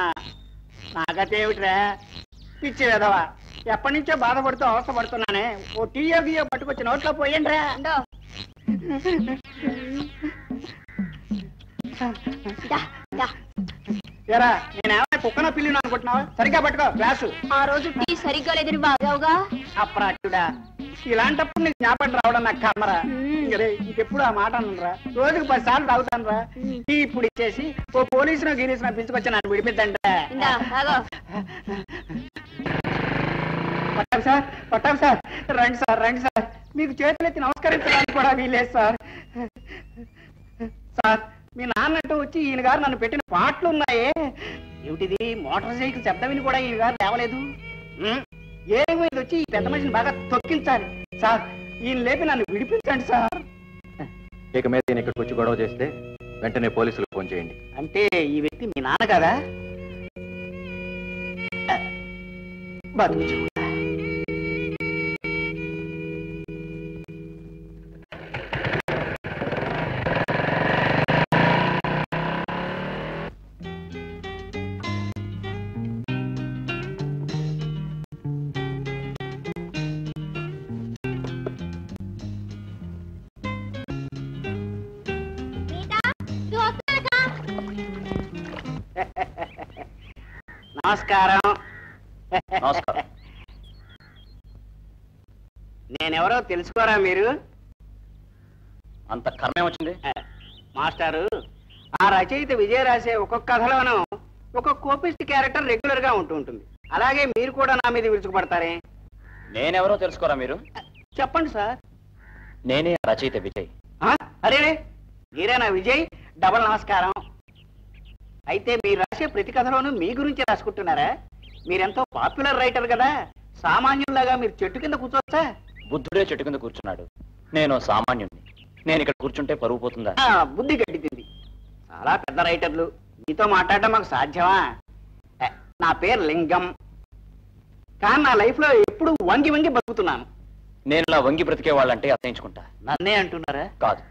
నాకతే ఏమిట్రా పిచ్చి వెదవా ఎప్పటి నుంచో బాధపడుతూ అవసరపడుతున్నానే ఓ టీయో గియో పట్టుకొచ్చి నోట్లో పోయండి రా ఎరా నేనేమైనా కుక్కన పిల్లిని అనుకుంటున్నావా? సరిగ్గా పట్టుకో గ్లాసు. ఆ రోజు టీ సరిగ్గా లేదని బాగావుగా? అప్రాచుడా ఇలాంటప్పుడు నీకు జ్ఞాపకం రావడం నాకు కర్మరా. ఇంకరే ఇంకెప్పుడు ఆ మాట అనరా రోజుకు పది సార్లు తాగుతాను రా టీ ఇప్పుడు ఇచ్చేసి ఓ పోలీసును గిరీసును పిలుచుకొచ్చి నన్ను విడిపిద్దంటే. ఇందా తాగో పట్టాం సార్ పట్టాం సార్. రండి సార్ రండి సార్. మీకు చేతులెత్తి నమస్కరించడానికి కూడా వీలేదు సార్. సార్ మీ నాన్నట్టు వచ్చి ఈయన గారు నన్ను పెట్టిన పాటలు ఉన్నాయే. ఏమిటిది? మోటార్ సైకిల్ విని కూడా ఈ గారు లేవలేదు? ఏమైంది వచ్చి ఈ పెద్ద మనిషిని బాగా తొక్కించాలి. సార్ ఈయన లేపి నన్ను విడిపించండి సార్. ఇక మీద నేను ఇక్కడికి వచ్చి గొడవ చేస్తే వెంటనే పోలీసులకు ఫోన్ చేయండి. అంటే ఈ వ్యక్తి మీ నాన్న కదా? బతుకు నమస్కారం. నమస్కారం. నేనెవరో తెలుసుకోరా మీరు? అంత కర్మే వచ్చింది. మాస్టారు ఆ రచయిత విజయ రాసే ఒక్కొక్క కథలోనూ ఒక కోపిస్ట్ క్యారెక్టర్ రెగ్యులర్గా ఉంటూ ఉంటుంది. అలాగే మీరు కూడా నా మీద విరుచుకుపడతారే? నేనెవరో తెలుసుకోరా మీరు? చెప్పండి సార్. నేనే రచయిత విజయ్? అరే మీరేనా విజయ్? డబల్ నమస్కారం. అయితే మీరు రాసే ప్రతి కథలోనూ మీ గురించి రాసుకుంటున్నారా? మీరెంతో పాపులర్ రైటర్ కదా. సామాన్యుల్లాగా మీరు చెట్టు కింద కూర్చోవచ్చా? బుద్ధుడే చెట్టు కింద కూర్చున్నాడు. నేను సామాన్యుణ్ణి. నేను ఇక్కడ కూర్చుంటే పరువు పోతుందా? ఆ, బుద్ధి గడ్డితింది చాలా పెద్ద రైటర్లు. మీతో మాట్లాడడం మాకు సాధ్యమా? ఏ, నా పేరు లింగం. కానీ నా లైఫ్లో ఎప్పుడు వంగి వంగి బతుకుతున్నాను. నేను ఇలా వంగి బ్రతికే వాళ్ళంటే అసహించుకుంటా. నన్నే అంటున్నారా? కాదు.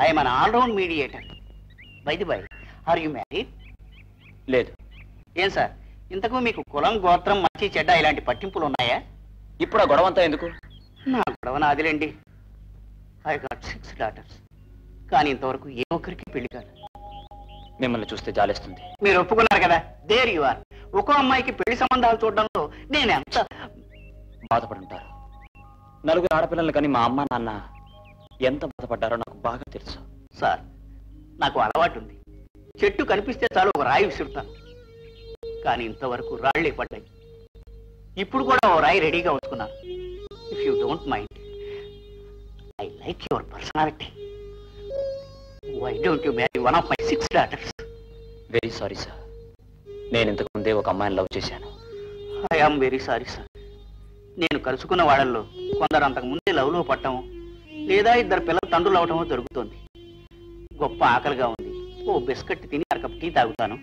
I'm an all round mediator. By the by are you married? లేదు. ఏం సార్? ఇంతకు మీకు కులం గోత్రం మంచి చెడ్డ ఇలాంటి పట్టింపులు ఉన్నాయా? ఇప్పుడు ఆ గొడవ అంతా ఎందుకు? నా గొడవ నాదిలేండి. ఐ గాట్ సిక్స్ డాటర్స్ కానీ ఇంతవరకు ఏ ఒక్కరికి పెళ్ళి కాదు. మిమ్మల్ని చూస్తే జాలేస్తుంది. మీరు ఒప్పుకున్నారు కదా? దేర్ యు ఆర్ ఒక్కో అమ్మాయికి పెళ్ళి సంబంధాలు చూడడంలో నేను ఎంత బాధపడుంటారు. నలుగురు ఆడపిల్లలు కానీ మా అమ్మ నాన్న ఎంత బాధపడ్డారో నాకు బాగా తెలుసు. సార్ నాకు అలవాటు ఉంది. చెట్టు కనిపిస్తే చాలు ఒక రాయి విసురుతాను. కానీ ఇంతవరకు రాళ్ళే పడ్డాయి. ఇప్పుడు కూడా ఓ రాయి రెడీగా ఉంచుకున్నాను. If you don't mind I like your personality why don't you marry one of my six daughters very sorry sir నేను ఇంతకు ముందే ఒక అమ్మాయిని లవ్ చేశాను. I am very sorry sir నేను కలుసుకున్న వాళ్ళల్లో కొందరు అంతకు ముందే లవ్లో పట్టడం లేదా ఇద్దరు పిల్లల తండ్రులు అవటమో జరుగుతోంది. గొప్ప ఆకలిగా ఉంది. ఓ బిస్కెట్ తిని అర కప్ టీ తాగుతాను.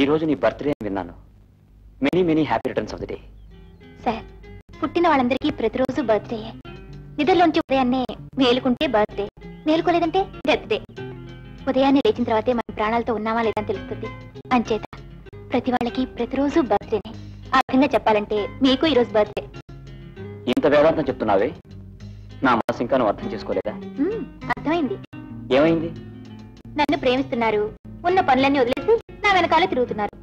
ఈ రోజు నీ బర్త్డే అని విన్నాను. Many many happy returns of the day sir పుట్టిన వాళ్ళందరికీ ప్రతిరోజు బర్త్డే నిద్రలోంచి ఉదయాన్నే మేలుకుంటే బర్త్డే మేలుకోలేదంటే డెత్ డే. ఉదయాన్నే లేచిన తర్వాతే మన ప్రాణాలతో ఉన్నామా లేదని తెలుస్తుంది. అంచేత ప్రతి వాళ్ళకి ప్రతిరోజు బర్త్డేనే ఆ విధంగా చెప్పాలంటే మీకు ఈరోజు బర్త్డే ఇంత వేదాంతం చెప్తున్నావే? నా మనసు ఇంకా నువ్వు అర్థం చేసుకోలేదా? అర్థమైంది. ఏమైంది? నన్ను ప్రేమిస్తున్నారు. ఉన్న పనులన్నీ వదిలేసి నా వెనకాల తిరుగుతున్నారు.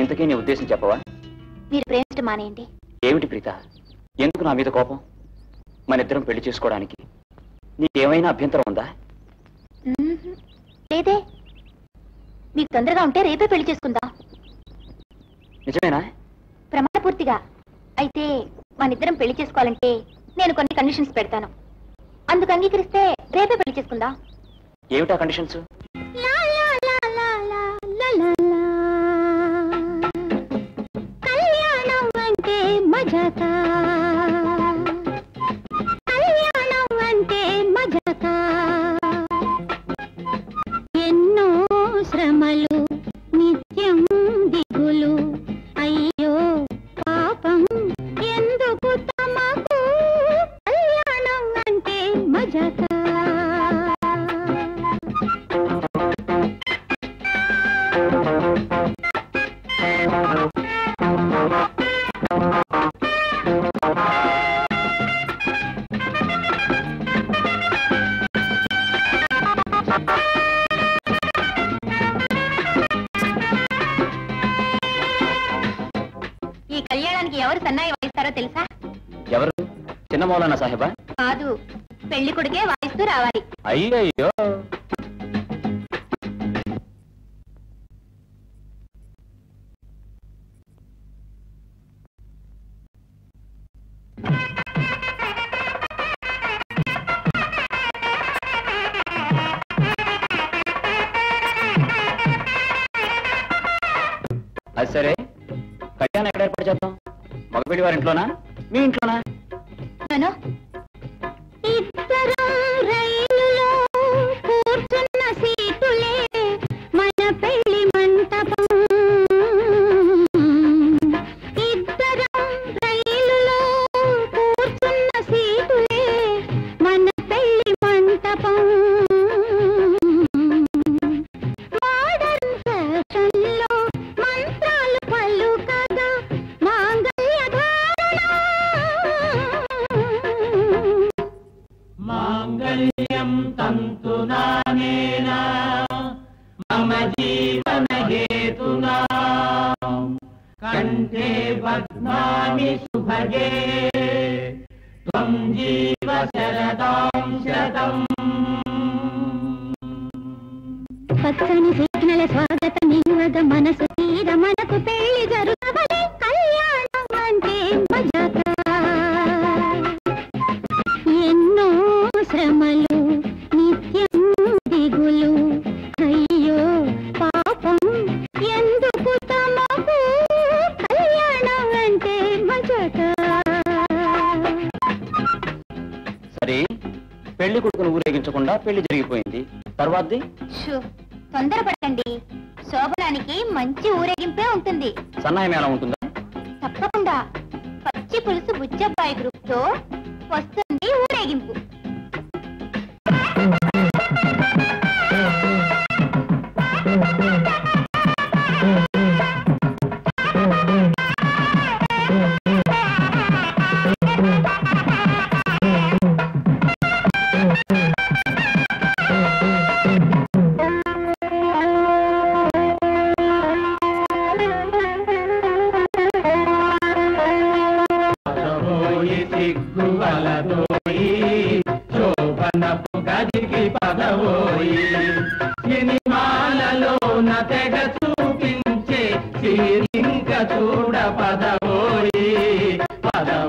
ఇంతకీ నీ ఉద్దేశం చెప్పవా? మీరు ప్రేమించడం మానేయండి. ఏమిటి ప్రీత? ఎందుకు నా మీద కోపం? మన ఇద్దరం పెళ్ళి చేసుకోవడానికి. నీకేమైనా అభ్యంతరం ఉందా? లేదే. మీకు తొందరగా ఉంటే రేపే పెళ్ళి చేసుకుందాం? నిజమేనా? ప్రమాణపూర్తిగా. అయితే మనిద్దరం పెళ్ళి చేసుకోవాలంటే నేను కొన్ని కండిషన్స్ పెడతాను. అందుకు అంగీకరిస్తే రేపే పెళ్ళి చేసుకుందాం? ఏమిటా కండిషన్స్ కళ్యాణం అంటే మజాక. తర్వాతది షూ తొందరపడకండి శోభనానికి మంచి ఊరేగింపే ఉంటుంది. సన్నాయి మేళం ఉంటుందా?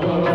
Bravo.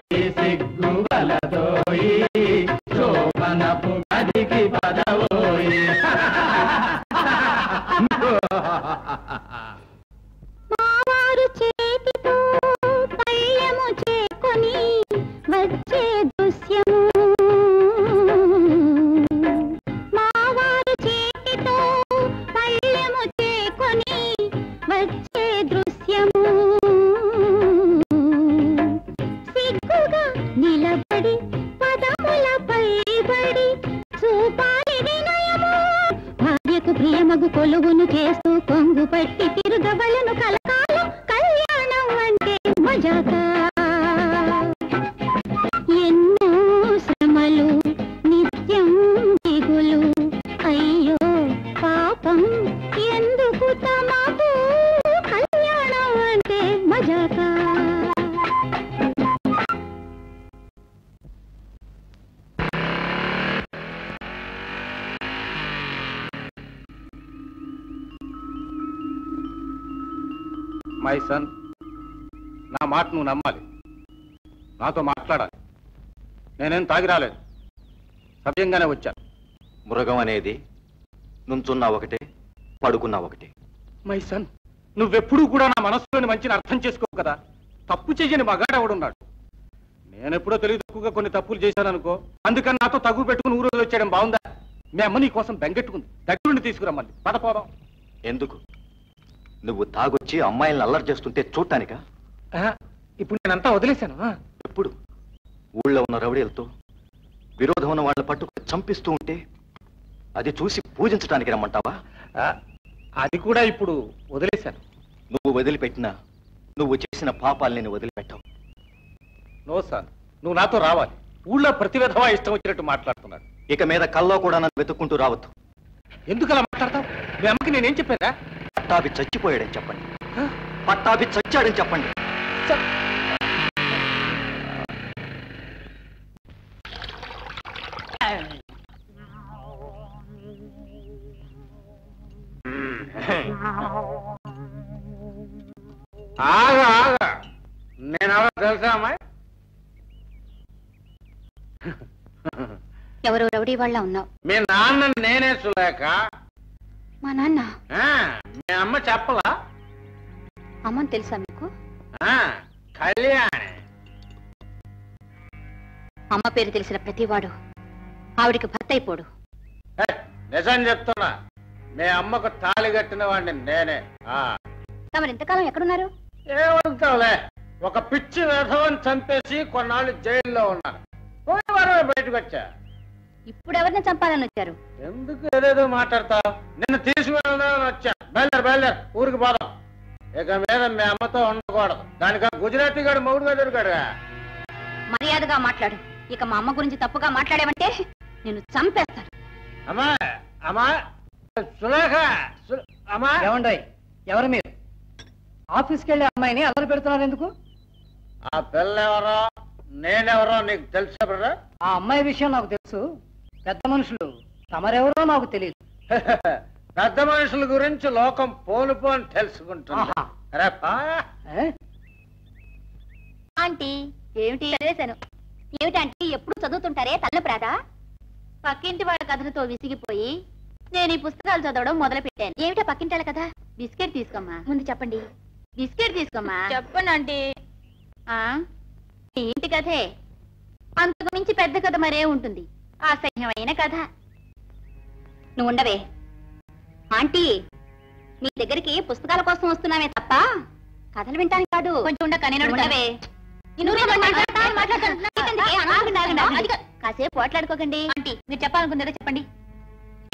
నాతో మాట్లాడాలి. నేనేం తాగి రాలేదు సవ్యంగానే వచ్చాను మృగం అనేది నుంచున్నా ఒకటే పడుకున్నా ఒకటే. మై సన్ నువ్వెప్పుడూ కూడా నా మనస్సులోని మంచిని అర్థం చేసుకోవు కదా. తప్పు చెయ్యని మగాడెవడున్నాడు నేనెప్పుడో తెలివి తక్కువగా కొన్ని తప్పులు చేశాననుకో అందుకని నాతో తగు పెట్టుకుని ఊరు వచ్చేయడం బాగుందా? మీ అమ్మ నీ కోసం బెంగెట్టుకుంది. దగ్గరుండి తీసుకురమ్మంది. పదపోదాం ఎందుకు? నువ్వు తాగొచ్చి అమ్మాయిల్ని అల్లరి చేస్తుంటే చూడటానికా ఇప్పుడు నేనంతా వదిలేశాను ఎప్పుడు? ఊళ్ళో ఉన్న రౌడీలతో విరోధం ఉన్న వాళ్ళ పట్టుకు చంపిస్తూ ఉంటే అది చూసి పూజించడానికి రమ్మంటావా? అది కూడా ఇప్పుడు వదిలేశాను. నువ్వు వదిలిపెట్టినా నువ్వు చేసిన పాపాలు నేను వదిలిపెట్టావు. నో సార్ నువ్వు నాతో రావాలి. ఊళ్ళో ప్రతి విధవా ఇష్టం వచ్చినట్టు మాట్లాడుతున్నాడు. ఇక మీద కల్లో కూడా నన్ను వెతుక్కుంటూ రావద్దు. ఎందుకు అలా మాట్లాడతావు? మీ అమ్మకి నేనేం చెప్పారా పట్టాభి చచ్చిపోయాడని చెప్పండి. పట్టాభి చచ్చాడని చెప్పండి. ఆగా ఆగా. నేను ఎవరో తెలుసా అమ్మాయి? ఎవరు రౌడీ వాళ్ళ ఉన్నావు. మీ నాన్న నేనే సులేక మా నాన్న? ఆ, మీ అమ్మ చెప్పలా? అమ్మని తెలుసా మీకు? ఆ, కళ్యాణి. అమ్మ పేరు తెలిసిన ప్రతివాడు ఆవిడికి భర్త అయిపోడు హే, నిజం చెప్తున్నా. మీ అమ్మకు తాళి కట్టిన వాడిని నేనే. ఆ. తమరు ఇంతకాలం ఎక్కడున్నారు? ఏమంటావులే? ఒక పిచ్చి వేధవని చంపేసి కొన్నాళ్ళు జైల్లో ఉన్నాను పోయిన వారమే బయటకు వచ్చా. ఇప్పుడు ఎవరిని చంపాలని వచ్చారు? ఎందుకు ఏదేదో మాట్లాడతావు? నిన్ను తీసుకువెళ్దామని వచ్చా. బయలుదేరు బయలుదేరు ఊరికి పోదాం. ఇక మీద మీ అమ్మతో ఉండకూడదు. దానికి గుజరాతీ గాడు మౌడుగా దొరికాడు మర్యాదగా మాట్లాడు. ఇక మా అమ్మ గురించి తప్పుగా మాట్లాడేవంటే నేను చంపేస్తాను. అమ్మా అమ్మా. సులేఖ అమ్మా. ఏమండోయ్ ఎవరు మీరు? ఆఫీస్కి వెళ్ళే అమ్మాయిని అల్లరి పెడుతున్నారు ఎందుకు? ఆ పిల్ల ఎవరో నేనెవరో నీకు తెలుసా బ్రదర్? ఆ అమ్మాయి విషయం నాకు తెలుసు. పెద్ద మనుషులు తమరెవరో నాకు తెలియదు *laughs* పెద్ద మనుషుల గురించి లోకం పోను పా. ఏ? ఆంటీ ఏమిటి? చదివేశాను. ఏమిటంటే ఎప్పుడు చదువుతుంటారే తల్లప్రాదా? పక్కింటి వాళ్ళ కథలతో విసిగిపోయి నేను ఈ పుస్తకాలు చదవడం మొదలు పెట్టాను ఏమిటా పక్కింటి వాళ్ళ కథ? బిస్కెట్ తీసుకోమ్మా. ముందు చెప్పండి. బిస్కెట్ తీసుకోమ్మా. ఈ ఇంటి కథే. అంతకు మించి పెద్ద కథ మరే ఉంటుంది. అసహ్యమైన కథ. నువ్వు ఉండవే. ఆంటీ మీ దగ్గరికి పుస్తకాల కోసం వస్తున్నామే తప్ప కథలు వింటానికి కాదు. కొంచెం ఉండక నేను ఉండవే. కాసేపు పోట్లాడుకోకండి ఆంటీ మీరు చెప్పాలనుకున్నదో చెప్పండి?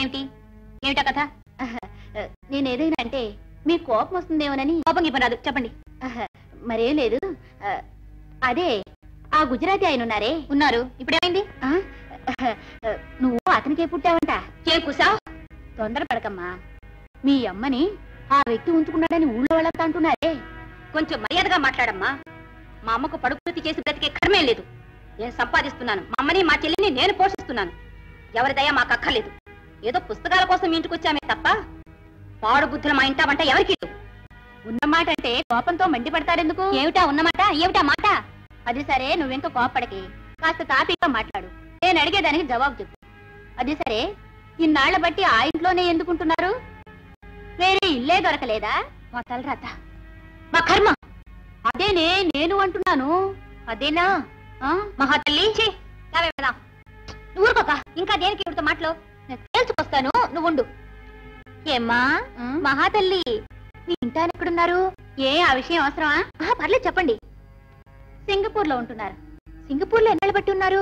ఏమిటి? ఏమిటా కథ? నేను ఏదైనా అంటే మీ కోపం వస్తుందేమోనని. కోపం ఇవ్వ రాదు చెప్పండి. మరేం లేదు. అదే ఆ గుజరాతీ ఆయన ఉన్నారే. ఉన్నారు. ఇప్పుడేమైంది? నువ్వు అతనికే పుట్టావంట. ఏం కుసావ్? తొందరపడకమ్మా. మీ అమ్మని ఆ వ్యక్తి ఉంచుకున్నాడని ఊళ్ళో వాళ్ళంతా అంటున్నారే. కొంచెం మర్యాదగా మాట్లాడమ్మా. మా అమ్మకు పడుకృతి చేసి బ్రతికే కర్మేం లేదు. నేను సంపాదిస్తున్నాను. మా అమ్మని మా చెల్లిని నేను పోషిస్తున్నాను. ఎవరి దయ మాకు అక్కర్లేదు. ఏదో పుస్తకాల కోసం ఇంటికి వచ్చామే తప్ప పాడు బుద్ధుల మా ఇంటా వంట ఎవరికి. ఉన్నమాట అంటే కోపంతో మండిపడతారెందుకు? ఏమిటా ఉన్నమాట ఏమిటా మాట? అది సరే నువ్వెంక కోపడకి? కాస్త తాపీగా మాట్లాడు. నేను అడిగేదానికి జవాబు చెప్పు. అది సరే ఇన్నాళ్ళ బట్టి ఆ ఇంట్లోనే ఎందుకుంటున్నారు? వేరే ఇల్లే దొరకలేదా? మా తలరాత. మా కర్మ! అదేనే నేను అంటున్నాను. అదేనా? మహాతల్లి ఊరుకోక ఇంకా దేనికి ఇవిడితో మాటలు నేను తేల్చుకొస్తాను నువ్వు ఉండు. ఏమ్మా మహాతల్లి మీ ఇంటాయన ఎక్కడున్నారు? ఏ ఆ విషయం అవసరమా? పర్లేదు చెప్పండి. సింగపూర్లో ఉంటున్నారు. సింగపూర్లో ఎన్నేళ్ళు బట్టి ఉన్నారు?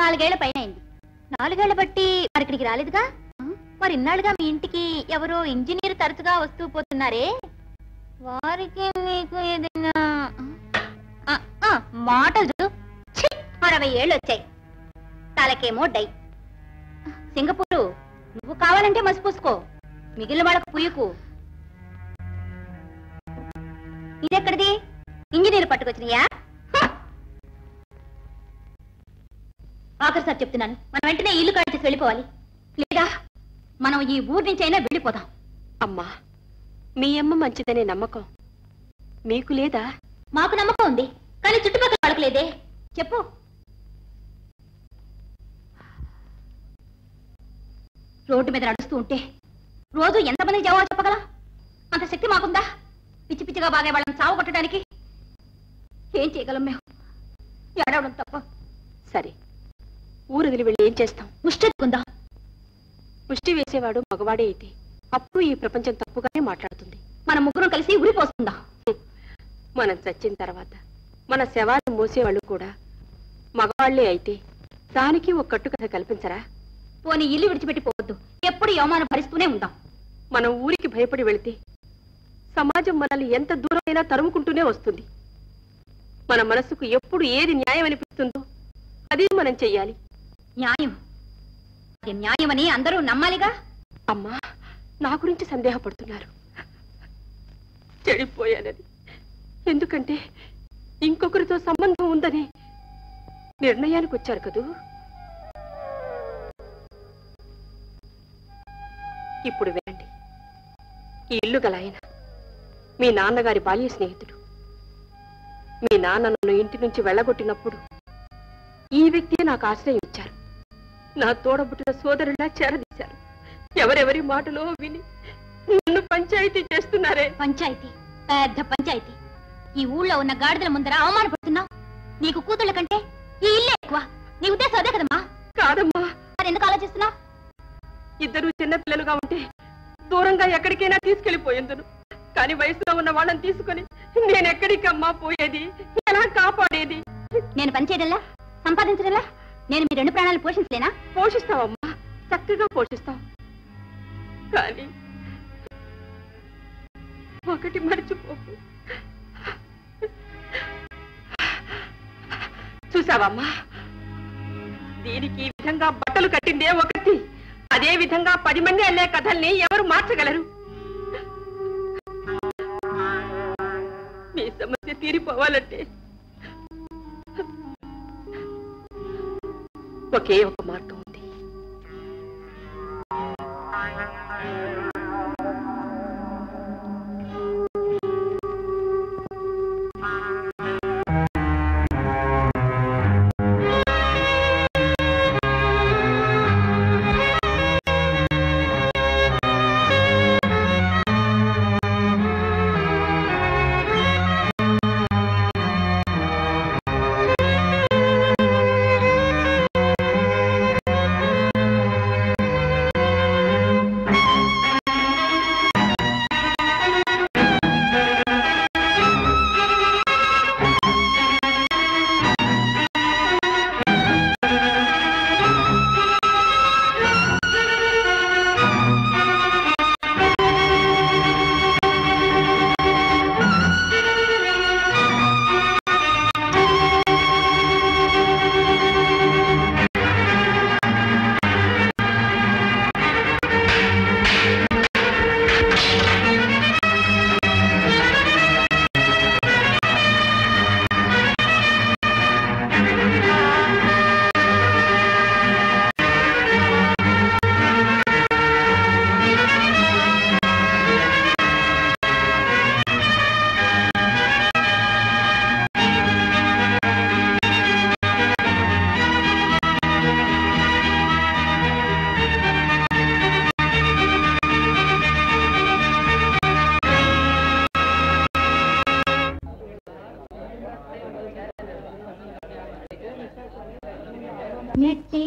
నాలుగేళ్ళ పైన అయింది. నాలుగేళ్ళ బట్టి మరి ఇక్కడికి రాలేదుగా మరి ఇన్నాళ్ళుగా మీ ఇంటికి ఎవరో ఇంజనీర్ తరచుగా వస్తూ పోతున్నారే? వారికి మీకు ఏదైనా మాటలు అరవై ఏళ్ళు వచ్చాయి తలకేమో డై. సింగపూరు నువ్వు కావాలంటే మసిపూసుకో. మిగిలిన వాళ్ళకు పుయ్యకు. ఇదెక్కడిది? ఇంజనీర్ పట్టుకొచ్చినయా? ఆఖరి సార్ చెప్తున్నాను. మనం వెంటనే ఇల్లు కాల్చేసి వెళ్ళిపోవాలి. లేదా మనం ఈ ఊరి నుంచి అయినా వెళ్ళిపోదాం. అమ్మా మీ అమ్మ మంచిదనే నమ్మకం. మీకు లేదా? మాకు నమ్మకం ఉంది. కానీ చుట్టుపక్కల వాళ్ళకు లేదే. చెప్పు. రోడ్డు మీద నడుస్తూ ఉంటే రోజు ఎంతమందికి జవాబు చెప్పగలం? అంత శక్తి మాకుందా? పిచ్చి పిచ్చిగా బాగే వాళ్ళని చావు కొట్టడానికి ఏం చేయగలం మేము? ఏడవడం తప్ప. సరే. ఊరు వదిలి వెళ్ళి ఏం చేస్తాం? ముష్టెత్తుకుందాం ముష్టి వేసేవాడు మగవాడే అయితే. అప్పుడు ఈ ప్రపంచం తప్పుగానే మాట్లాడుతుంది. మన ముగ్గురం కలిసి ఉరిపోస్తుందాం? మనం చచ్చిన తర్వాత మన శవాన్ని మోసేవాళ్ళు కూడా మగవాళ్ళే అయితే దానికి ఒక కట్టుకథ కల్పించరా? పోనీ ఇల్లు విడిచిపెట్టిపోవద్దు ఎప్పుడు అవమానం భరిస్తూనే ఉందాం. మనం ఊరికి భయపడి వెళితే సమాజం మనల్ని ఎంత దూరమైనా తరుముకుంటూనే వస్తుంది. మన మనసుకు ఎప్పుడు ఏది న్యాయం అనిపిస్తుందో అదే మనం చెయ్యాలి. న్యాయం. అది న్యాయమని అందరూ నమ్మాలిగా? అమ్మా నా గురించి సందేహపడుతున్నారు. చెడిపోయానని ఎందుకంటే ఇంకొకరితో సంబంధం ఉందని నిర్ణయానికి వచ్చారు కదూ? ఇప్పుడు వినండి. ఈ ఇల్లు గల ఆయన మీ నాన్నగారి బాల్య స్నేహితుడు. మీ నాన్న నన్ను ఇంటి నుంచి వెళ్ళగొట్టినప్పుడు ఈ వ్యక్తియే నాకు ఆశ్రయం ఇచ్చారు. నా తోడబుట్టిన సోదరులా చేరదీశారు. ఎవరెవరి మాటలో విని నన్ను పంచాయతీ చేస్తున్నారే? పంచాయతీ పెద్ద పంచాయతీ. ఈ ఊళ్ళో ఉన్న గాడిదల ముందర అవమానపడుతున్నావు? నీకు కూతుళ్ళ కంటే ఈ ఇల్లే ఎక్కువ. నీ ఉద్దేశం అదే కదమ్మా? కాదమ్మా. మరి ఎందుకు ఆలోచిస్తున్నావు? ఇద్దరు చిన్న పిల్లలుగా ఉంటే దూరంగా ఎక్కడికైనా తీసుకెళ్ళిపోయేందును కానీ వయసులో ఉన్న వాళ్ళని తీసుకొని నేను ఎక్కడికమ్మా పోయేది? ఎలా కాపాడేది? నేను పని చేయడంలా సంపాదించడంలా నేను మీ రెండు ప్రాణాలు పోషించలేనా? పోషిస్తావమ్మా. చక్కగా పోషిస్తావు. కానీ ఒకటి మర్చిపోకు. చూసావమ్మా? దీనికి ఈ విధంగా బట్టలు కట్టిందే ఒకటి. అదే విధంగా పది మంది అల్లే కథల్ని ఎవరు మార్చగలరు? మీ సమస్య తీరిపోవాలంటే ఒకే ఒక మార్గం. మెట్టి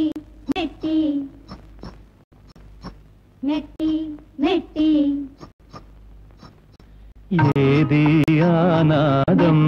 మెట్టి మెట్టి మెట్టి ఏది ఆనాదం?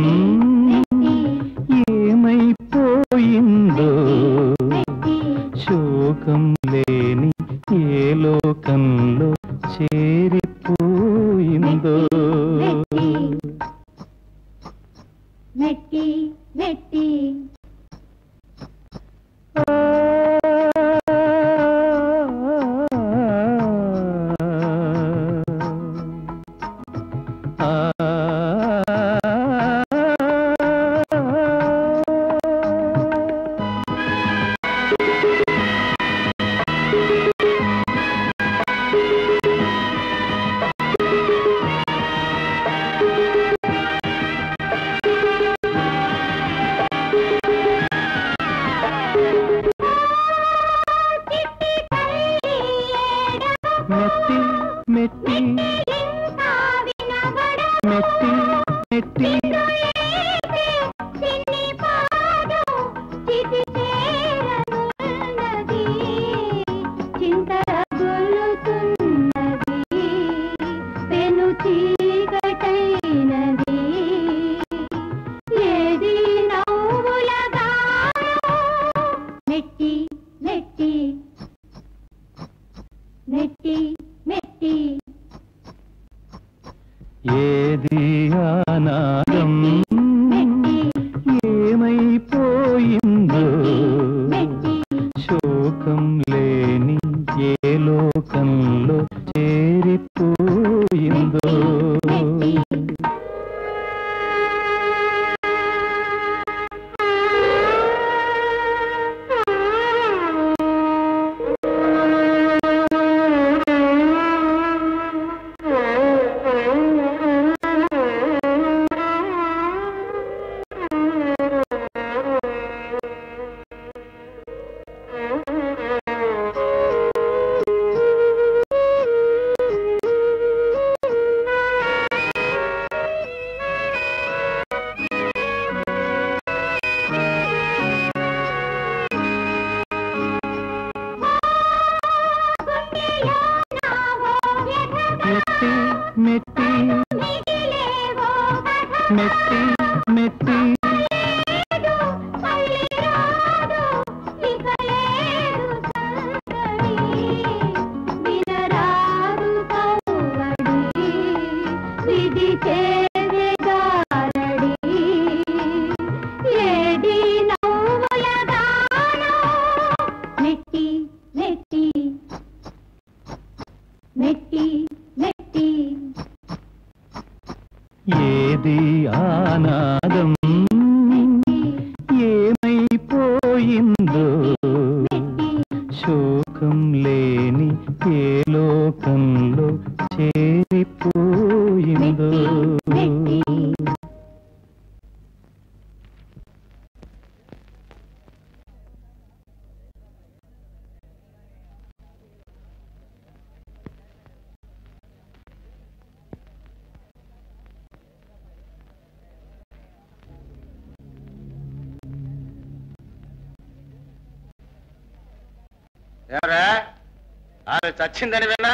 ఆమె చచ్చిందని విన్నా?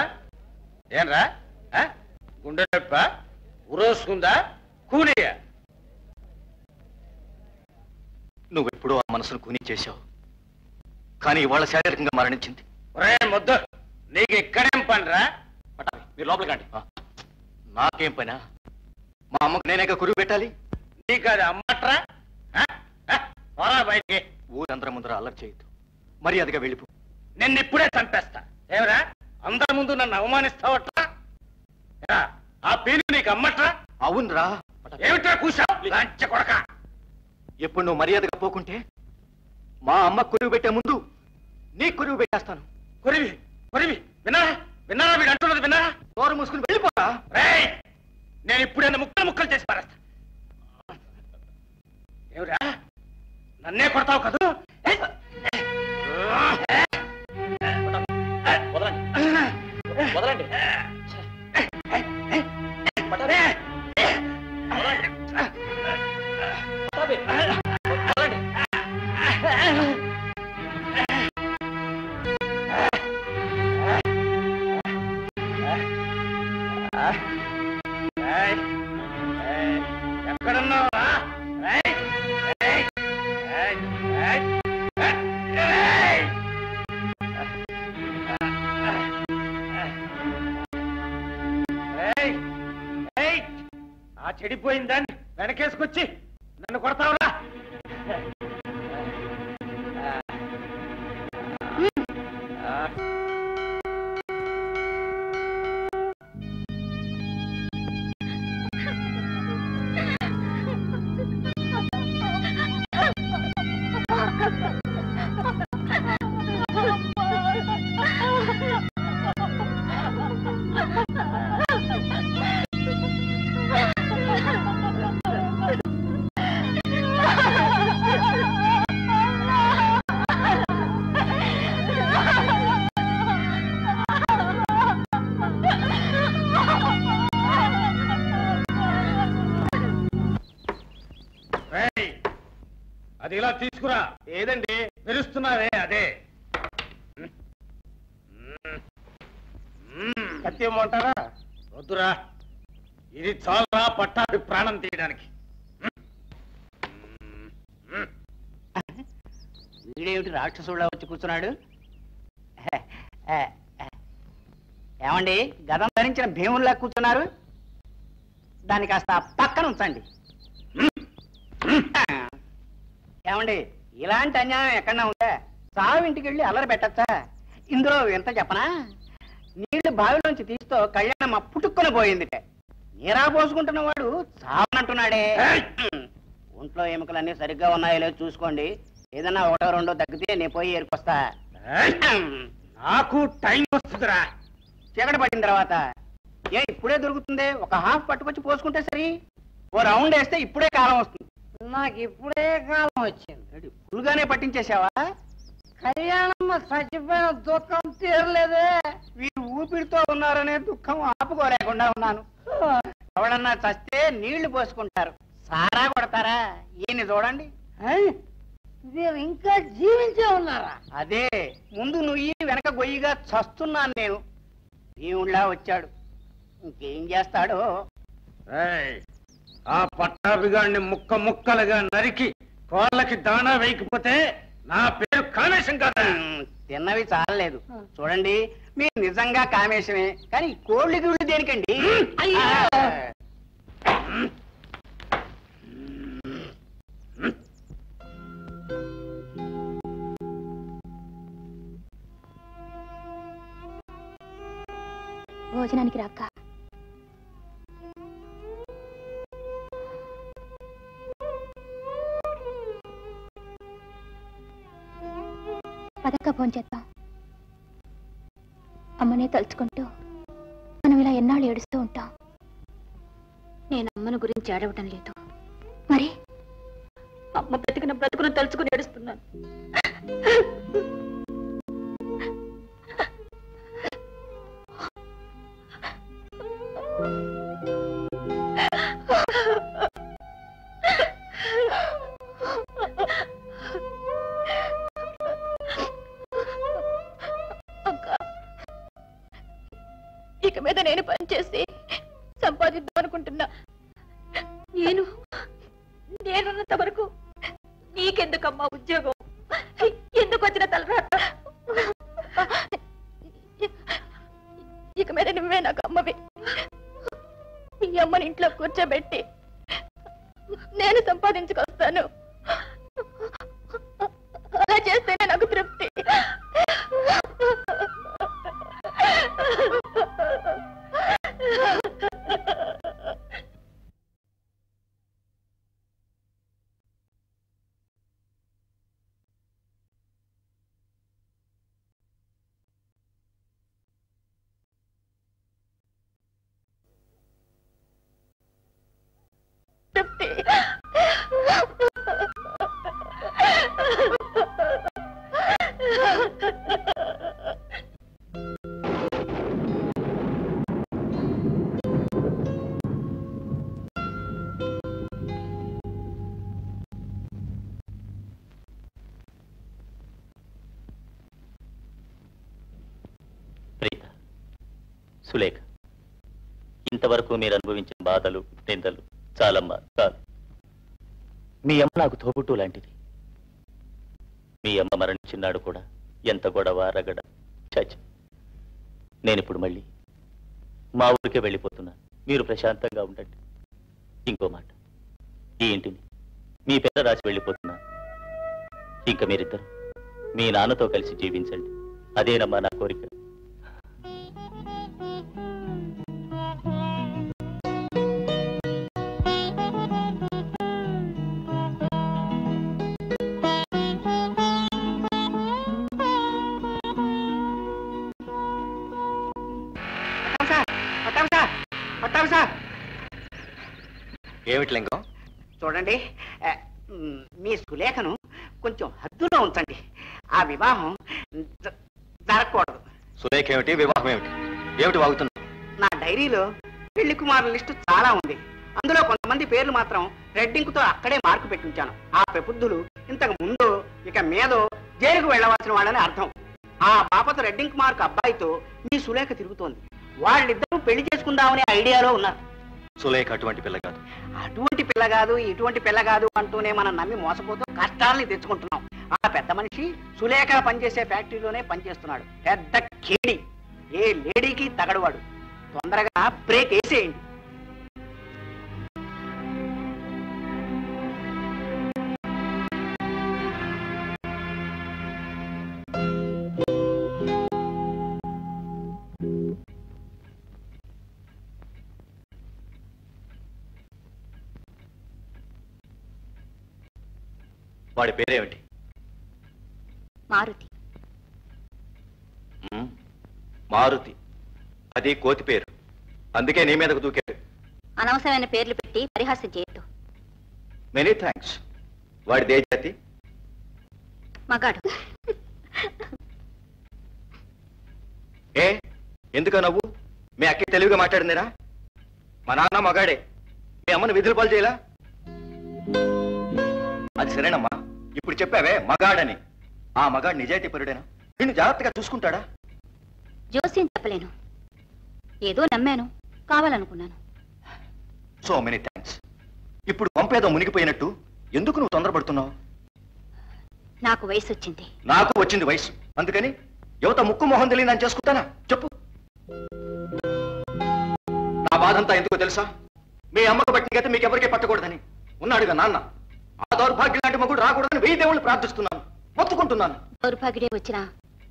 ఏనరా ఆ? గుండె నొప్ప? ఉరోసుకుందా? కూలియా నువ్వెప్పుడూ ఆ మనసును కూని చేశావు. కానీ ఇవాళ శారీరకంగా మరణించింది. ఒరే ముద్దు నీకు ఇక్కడేం పనిరా? పట్టాలి మీరు లోపలికి రండి. నాకేం పనా? మా అమ్మకు నేనేగా కురువు పెట్టాలి? నీకు అది అమ్మట్రా బయటికి. ఊరందరి ముందర అల్లరి చేయొద్దు. మర్యాదగా వెళ్ళిపో. నిన్ను ఇప్పుడే చంపేస్తా. ఏమరా? అందరి ముందు నన్ను అవమానిస్తావట్రా ఏరా, ఆ పేరు నీకు అమ్మట్రా అవునరా. ఏమిట్రా కూసా? లంచ కొడక. ఎప్పుడు నువ్వు మర్యాదగా పోకుంటే మా అమ్మ కురువు పెట్టే ముందు నీ కురువు పెట్టేస్తాను. కొరివి కొరివి విన్నారా? విన్నారా? వీడు అంటున్నది విన్నారా? దూరం మూసుకుని వెళ్ళిపోరా. రేయ్ నేను ఇప్పుడే ముక్కలు ముక్కలు చేసి పారేస్తా. ఏమిరా నన్నే కొడతావు కదూ? వదలండి. ఇలా తీసుకురా. ఏదండి? మెరుస్తున్నారే అదే. కత్తి ఇమ్మంటారా వద్దురా. ఇది చాలా పట్టాభి ప్రాణం తీయడానికి. వీడేమిటి రాక్షసుడా వచ్చి కూర్చున్నాడు? ఏమండి గదం ధరించిన భీముల్లా కూర్చున్నారు? దాన్ని కాస్త పక్కన ఉంచండి ఏమండి ఇలాంటి అన్యాయం ఎక్కడన్నా ఉందా సావు ఇంటికి వెళ్ళి అల్లరి పెట్టచ్చా? ఇందులో ఎంత చెప్పనా? నీళ్ళు బావిలోంచి తీస్తూ కళ్యాణం పుట్టుకొని పోయింది నీరా పోసుకుంటున్న వాడు చావనంటున్నాడే. ఒంట్లో ఎముకలన్నీ సరిగ్గా ఉన్నాయో లేదో చూసుకోండి. ఏదన్నా ఒకటో రెండో తగ్గితే నేను పోయి ఏరుకొస్తా. నాకు టైం వస్తుందిరా. చీకటి పడిన తర్వాత ఏ ఇప్పుడే దొరుకుతుంది? ఒక హాఫ్ పట్టుకొచ్చి పోసుకుంటే సరి? ఓ రౌండ్ వేస్తే ఇప్పుడే కాలం వస్తుంది. నాకు ఇప్పుడే కాలం వచ్చింది. ఫుల్గానే పట్టించేసావా కళ్యాణమ్మ చచ్చిపోయిన దుఃఖం తీరలేదే. వీరు ఊపిరితో ఉన్నారనే దుఃఖం ఆపుకోలేకుండా ఉన్నాను. ఎవడన్నా చస్తే నీళ్ళు పోసుకుంటారు. సారా కొడతారా? ఈయన చూడండి. మీరు ఇంకా జీవించే ఉన్నారా? అదే ముందు నుయ్యి వెనక గొయ్యిగా చస్తున్నాను నేను. దేవుళ్ళ వచ్చాడు. ఇంకేం చేస్తాడో? ఏయ్, ఆ పట్టాభిగాడిని ముక్క ముక్కలుగా నరికి కోళ్ళకి దాణా వేయకపోతే నా పేరు కామేశం కదా తిన్నవి చాలలేదు. చూడండి మీరు నిజంగా కామేశమే కానీ కోళ్ళు గుళ్ళు దేనికండి? భోజనానికి రాక్క. పదక్క భోంచేద్దాం అమ్మనే తలుచుకుంటూ మనం ఇలా ఎన్నాళ్ళు ఏడుస్తూ ఉంటాం. నేను అమ్మను గురించి ఏడవటం లేదు. మరి? అమ్మ బ్రతికిన బ్రతుకును తలుచుకుని ఏడుస్తున్నాను. చేసి సంపాదిద్దాం అనుకుంటున్నా చాలమ్మా చాలు మీ అమ్మ నాకు తోబుట్టు లాంటిది. మీ అమ్మ మరణించినాడు కూడా ఎంత గొడవ రగడ చచ్చ నేనిప్పుడు మళ్ళీ మా ఊరికే వెళ్ళిపోతున్నాను మీరు ప్రశాంతంగా ఉండండి. ఇంకో మాట. ఈ ఇంటిని మీ పేర రాసి వెళ్ళిపోతున్నాను ఇంకా మీరిద్దరు మీ నాన్నతో కలిసి జీవించండి. అదేనమ్మా నా కోరిక. ఏమిటి లింగం చూడండి మ్, సులేఖను కొంచెం హద్దులో ఉంచండి. ఆ వివాహం జరగకూడదు. సురేఖ ఏమిటి వివాహం ఏమిటి ఏమిటి వాగుతున్నావు నా డైరీలో పెళ్ళి కుమారుల లిస్టు చాలా ఉంది. అందులో కొంతమంది పేర్లు మాత్రం రెడ్డింకుతో అక్కడే మార్కు పెట్టించాను. ఆ ప్రబుద్ధులు ఇంతకు ముందు ఇక మీదో జైలుకు వెళ్ళవలసిన వాళ్ళని అర్థం. ఆ బాపత రెడ్డింక్ మార్క్ అబ్బాయితో మీ సులేఖ తిరుగుతోంది. వాళ్ళిద్దరూ పెళ్ళి చేసుకుందామనే ఐడియాలో ఉన్నారు. సులేఖ అటువంటి పిల్ల కాదు. అటువంటి పిల్ల కాదు ఇటువంటి పిల్ల కాదు అంటూనే మనం నమ్మి మోసపోతూ కష్టాలని తెచ్చుకుంటున్నాం. ఆ పెద్ద మనిషి సులేఖ పనిచేసే ఫ్యాక్టరీలోనే పనిచేస్తున్నాడు. పెద్ద కేడి ఏ లేడీకి తగడవాడు. తొందరగా బ్రేక్ వేసేయండి. వాడి పేరేమిటి? మారుతి. ఉమ్, మారుతి. అది కోతి పేరు. అందుకే నీ మీదకు దూకాడు. అనవసరమైన పేర్లు పెట్టి పరిహాసం చేయొద్దు. మెనీ థ్యాంక్స్ వాడి దే జాతి మగాడు. ఏ? ఎందుక నవ్వు? మీ అక్క తెలివిగా మాట్లాడిందిరా మా నాన్న మగాడే. మీ అమ్మను విధులు పాలు చేయలా? అది సరేనమ్మా. ఇప్పుడు చెప్పావే మగాడని. ఆ మగాడు నిజాయితీ పరుడేనా? నిన్ను జాగ్రత్తగా చూసుకుంటాడా? జోస్యం చెప్పలేను. ఏదో నమ్మాను కావాలనుకున్నాను. So many thanks. ఇప్పుడు పంపేదో మునిగిపోయినట్టు ఎందుకు నువ్వు తొందరపడుతున్నావు? నాకు వయసు వచ్చింది. నాకు వచ్చింది వయసు. అందుకని యువత ముక్కు మొహం తెలియదని చేసుకుంటానా? చెప్పు. నా బాధంతా ఎందుకో తెలుసా? మీ అమ్మకు పట్టిన గత మీకెవరికీ పట్టకూడదని. ఉన్నాడుగా నాన్న. దౌర్భాగ్యం లాంటి మగుడు రాకూడదని వెయ్యి దేవుళ్ళు ప్రార్థిస్తున్నాను. మొత్తుకుంటున్నాను. దౌర్భాగ్యుడే వచ్చినా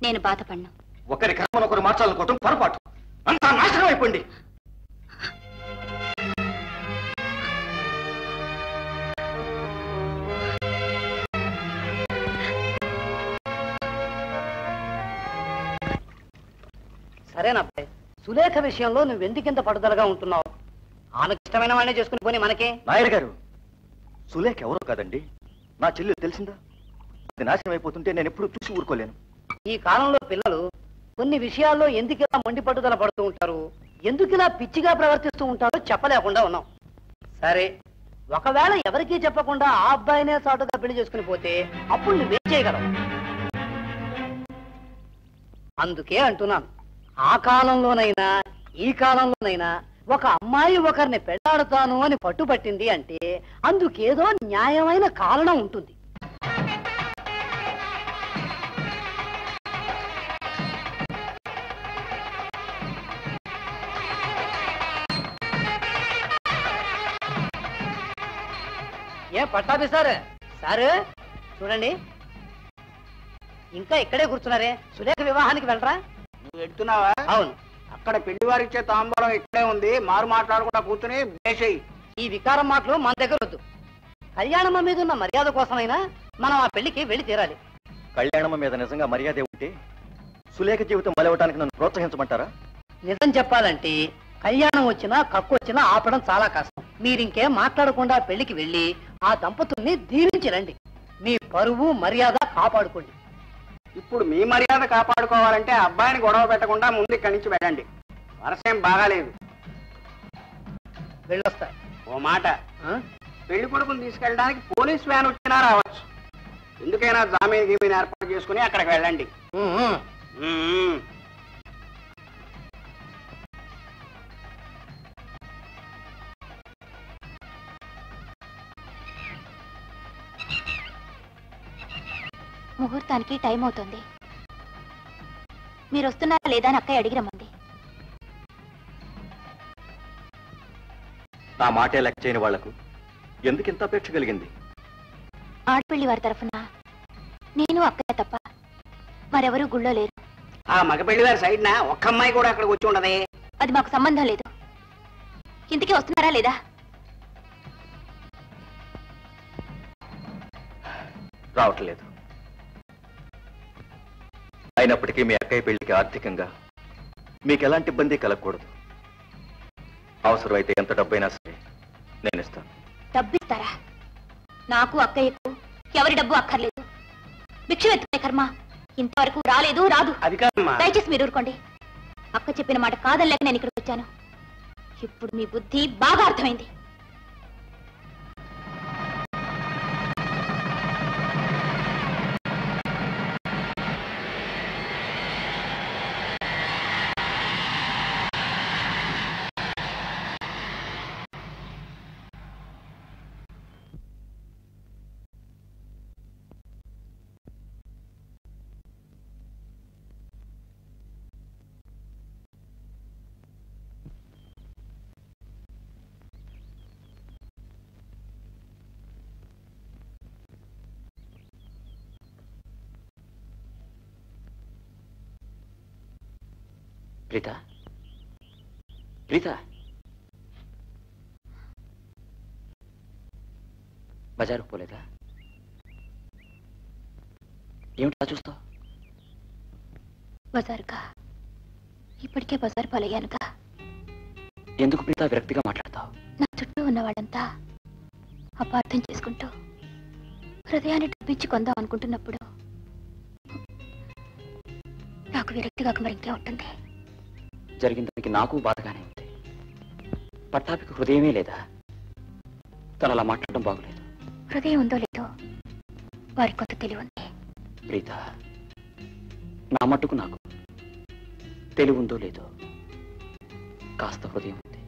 నేను బాధపడ్ను. ఒకరి కర్మను ఒకరు మార్చాలనుకోవటం పొరపాటు. అంతా నాశనం అయిపోయింది సరేనబ్బాయి సులేఖ విషయంలో నువ్వు ఎందుకింత పట్టుదలగా ఉంటున్నావు? ఆమెకి ఇష్టమైన వాడినే చేసుకుని పోనీ మనకే. నాయర్ గారు సులేఖ ఎవరో కాదండి? నా చెల్లెలు తెలిసిందా? అది నాశనం అయిపోతుంటే నేను ఎప్పుడు చూసి ఊరుకోలేను. ఈ కాలంలో పిల్లలు కొన్ని విషయాల్లో ఎందుకు ఇలా మొండి పట్టుదల పడుతూ ఉంటారు? ఎందుకు పిచ్చిగా ప్రవర్తిస్తూ ఉంటారో చెప్పలేకుండా ఉన్నాం. సరే ఒకవేళ ఎవరికీ చెప్పకుండా ఆ అబ్బాయినే సాటుగా పెళ్ళి చేసుకుని పోతే అప్పుడు నువ్వేం చేయగలవు? అందుకే అంటున్నాను. ఆ కాలంలోనైనా ఈ కాలంలోనైనా ఒక అమ్మాయి ఒకరిని పెళ్ళాడుతాను అని పట్టుబట్టింది అంటే అందుకేదో న్యాయమైన కారణం ఉంటుంది. ఏ పట్టాభి సార్? సారు? చూడండి. ఇంకా ఇక్కడే కూర్చున్నారే. సురేఖ వివాహానికి వెళ్ళరా? నువ్వు ఎడుతున్నావా? అవును. అక్కడ పెళ్ళి వారికి ఇచ్చే తాంబూలం ఇక్కడే ఉంది. మారు మాట్లాడకుండా కూర్చుని వేసేయి ఈ వికారం మాటలు మన దగ్గర వద్దు. కళ్యాణమ్మ మీద ఉన్న మర్యాద కోసమైనా మనం ఆ పెళ్ళికి వెళ్ళి తీరాలి. కళ్యాణమ్మ మీద నిజంగా మర్యాదే ఉంటే సులేఖ జీవితం మలవటానికి నన్ను ప్రోత్సహించమంటారా? నిజం చెప్పాలంటే కళ్యాణం వచ్చినా కక్కు వచ్చినా ఆపడం చాలా కష్టం. మీరింకేం మాట్లాడకుండా పెళ్ళికి వెళ్ళి ఆ దంపతుల్ని దీవించి రండి. మీ పరువు మర్యాద కాపాడుకోండి. ఇప్పుడు మీ మర్యాద కాపాడుకోవాలంటే అబ్బాయిని గొడవ పెట్టకుండా ముందు ఇక్కడి నుంచి వెళ్ళండి. వరసేం బాగాలేదు. వెళ్ళొస్తా. ఓ మాట? పెళ్ళి కొడుకుని తీసుకెళ్ళడానికి పోలీస్ వ్యాన్ వచ్చినా రావచ్చు. ఎందుకైనా జామీన్ గీమీన్ ఏర్పాటు చేసుకుని అక్కడికి వెళ్ళండి. ముహూర్తానికి టైం అవుతుంది. మీరు వస్తున్నారా లేదా అని అక్కయ్య అడిగి రమ్మంది నా మాటే లెక్క చేయని వాళ్ళకు ఎందుకు ఇంత అపేక్ష కలిగింది? ఆడపిల్లి వారి తరఫున నేను అక్కయ్య తప్ప మరెవరూ గుళ్ళో లేరు. ఆ మగ పెళ్ళి వారి సైడ్న ఒక్క అమ్మాయి కూడా అక్కడికి వచ్చి ఉండదే. అది మాకు సంబంధం లేదు. ఇంతకీ వస్తున్నారా లేదా? రావట్లేదు. అయినప్పటికీ మీ అక్కయ్య పెళ్ళికి ఆర్థికంగా మీకు ఎలాంటి ఇబ్బంది కలగకూడదు. అవసరమైతే ఎంత డబ్బైనా సరే నేను ఇస్తాను. డబ్బిస్తారా? నాకు అక్కయ్యకు ఎవరి డబ్బు అక్కర్లేదు. భిక్ష ఎత్తుకునే కర్మ ఇంతవరకు రాలేదు రాదు. దయచేసి మీరు ఊరుకోండి. అక్క చెప్పిన మాట కాదనలేక నేను ఇక్కడికి వచ్చాను. ఇప్పుడు మీ బుద్ధి బాగా అర్థమైంది. ప్రీత? ప్రీత? బజారు పోలేదా? ఏమిటా చూస్తావు? బజారుగా ఇప్పటికే బజారు పాలయ్యానుగా. ఎందుకు ప్రీత విరక్తిగా మాట్లాడతావు? నా చుట్టూ ఉన్న వాళ్ళంతా అపార్థం చేసుకుంటూ హృదయాన్ని డబ్బించి కొందాం అనుకుంటున్నప్పుడు నాకు విరక్తిగా మరింకే ఉంటుంది? జరిగిన దానికి నాకు బాధగానే ఉంది. పట్టాభికి హృదయమే లేదా? తను అలా మాట్లాడడం బాగులేదు. హృదయం ఉందో లేదో వారికి కొంత తెలివి ఉంది. ప్రీత నా మట్టుకు నాకు తెలివి ఉందో లేదో కాస్త హృదయం ఉంది.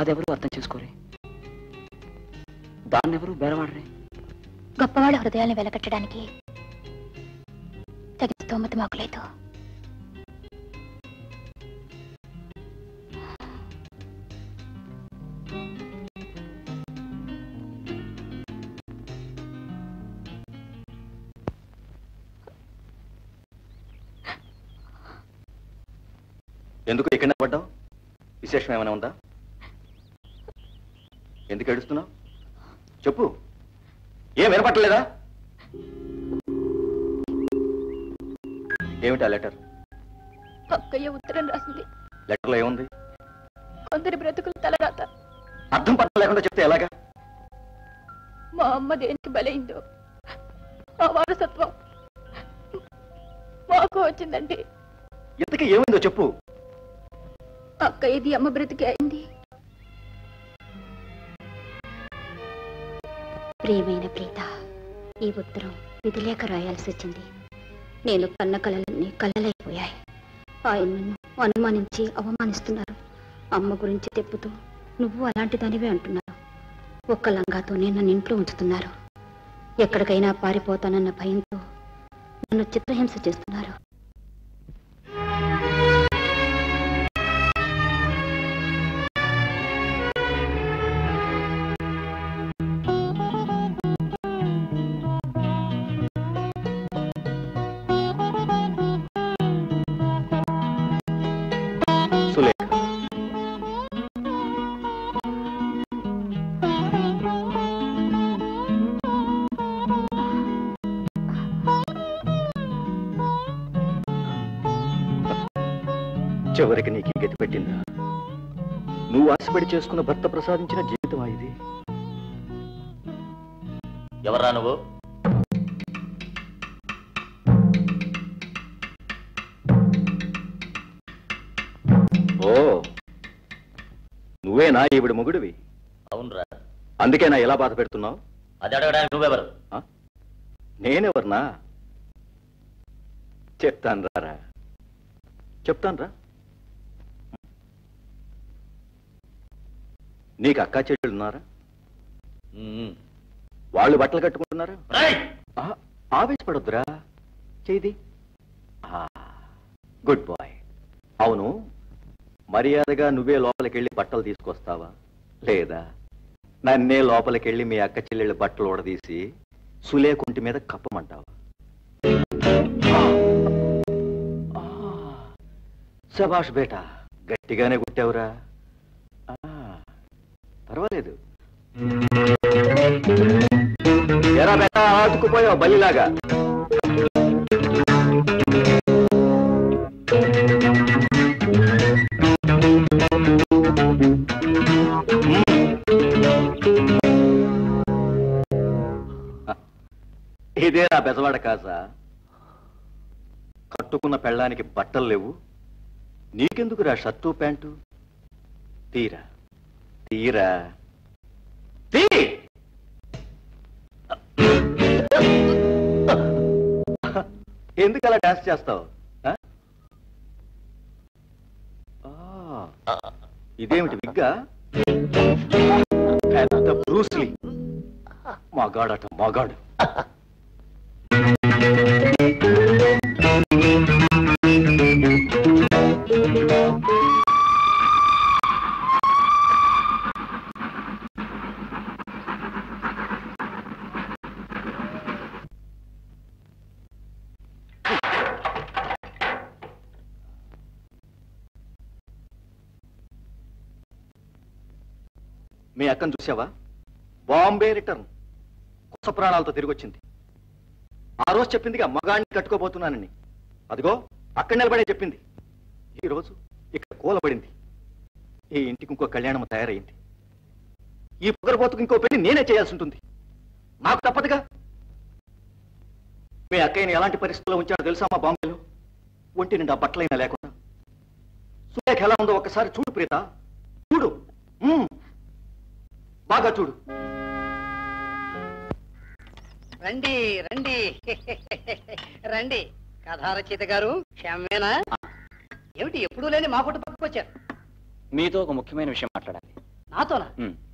అదెవరూ అర్థం చేసుకోరే. దాన్నెవరు బెరవాడరే. గొప్పవాళ్ళ హృదయాన్ని వెలకట్టడానికి తగిన స్తోమత మాకు లేదు. ఎందుకు ఇక్కడ పడ్డావు విశేషం ఏమైనా ఉందా? ఎందుకు ఏడుస్తున్నావు? చెప్పు. ఏం వినపట్టలేదా? ఏమిటి ఆ లెటర్? అక్కయ్య ఉత్తరం రాసింది. లెటర్లో ఏముంది? కొందరి బ్రతుకులు తలరాత. అర్థం పట్టం లేకుండా చెప్తే ఎలాగా? మా అమ్మ దేనికి బలైందో ఆ వారసత్వం మాకు వచ్చిందండి ఇంతకీ ఏమైందో చెప్పు. అక్క ఇది అమ్మ బ్రతికి అయింది. ప్రియమైన ప్రీత ఈ ఉత్తరం విధిలేక రాయాల్సి వచ్చింది. నేను కన్న కలలన్నీ కలలైపోయాయి. ఆయన నన్ను అనుమానించి అవమానిస్తున్నారు. అమ్మ గురించి తెప్పుతూ నువ్వు అలాంటి దానివే అంటున్నారు ఒక్క లంగాతోనే నన్ను ఇంట్లో ఉంచుతున్నారు. ఎక్కడికైనా పారిపోతానన్న భయంతో నన్ను చిత్రహింస చేస్తున్నారు. చివరికి నీకు గతి పెట్టిందా? నువ్వు ఆశపడి చేసుకున్న భర్త ప్రసాదించిన జీవితమా ఇది. ఎవరా నువ్వు? ఓ నువ్వేనా ఈవిడ మొగుడివి. అవునరా. అందుకేనా ఎలా బాధ పెడుతున్నావు? అది అడగడానికి నువ్వెవరు? నేనెవరినా? చెప్తాను రారా చెప్తాను రా నీకు అక్కా చెల్లెలు ఉన్నారా? వాళ్ళు బట్టలు కట్టుకుంటున్నారా? ఆవేశపడొద్దురా. చేది గుడ్ బాయ్. అవును మర్యాదగా నువ్వే లోపలికెళ్ళి బట్టలు తీసుకొస్తావా? లేదా నన్నే లోపలికెళ్ళి మీ అక్క చెల్లెళ్ళ బట్టలు ఊడదీసి సులేకుంటి మీద కప్పమంటావా? శబాష్ బేటా గట్టిగానే కుట్టావురా. పర్వాలేదు. ఎరా బెట్ట ఆదుకుపోయావు బలిలాగా ఇదేరా బెజవాడ కాసా? కట్టుకున్న పెళ్ళానికి బట్టలు లేవు. నీకెందుకురా షర్టు ప్యాంటు? తీరా. తీరా? తీ! ఎందుకు అలా డాన్స్ చేస్తావు? ఇదేమిటి విగ్గా? పెద్ద బ్రూస్లీ. మగాడట మగాడు. మీ అక్కను చూసావా బాంబే రిటర్న్. కొత్త ప్రాణాలతో తిరిగి వచ్చింది ఆ రోజు చెప్పిందిగా మగాడిని కట్టుకోబోతున్నానని. అదిగో అక్కడ నిలబడే చెప్పింది. ఈరోజు ఇక్కడ కూలబడింది. ఈ ఇంటికి ఇంకో కళ్యాణం తయారైంది. ఈ పొగరబోతుకు ఇంకో పెళ్ళి నేనే చేయాల్సి ఉంటుంది. నాకు తప్పదుగా. మీ అక్కయ్యని ఎలాంటి పరిస్థితుల్లో ఉంచాడో తెలుసా మా బాంబేలో? ఒంటి నిండా బట్టలైనా లేకుండా. సులేఖ ఎలా ఉందో ఒక్కసారి చూడు ప్రీత. చూడు. మ్మ్. బాగా చూడు. రండి రండి. *laughs* రండి. కథారచయిత గారు క్షమేనా? ఏమిటి ఎప్పుడూ లేని మా పుట్టు పక్కకు వచ్చారు. మీతో ఒక ముఖ్యమైన విషయం మాట్లాడాలి. నాతోనా.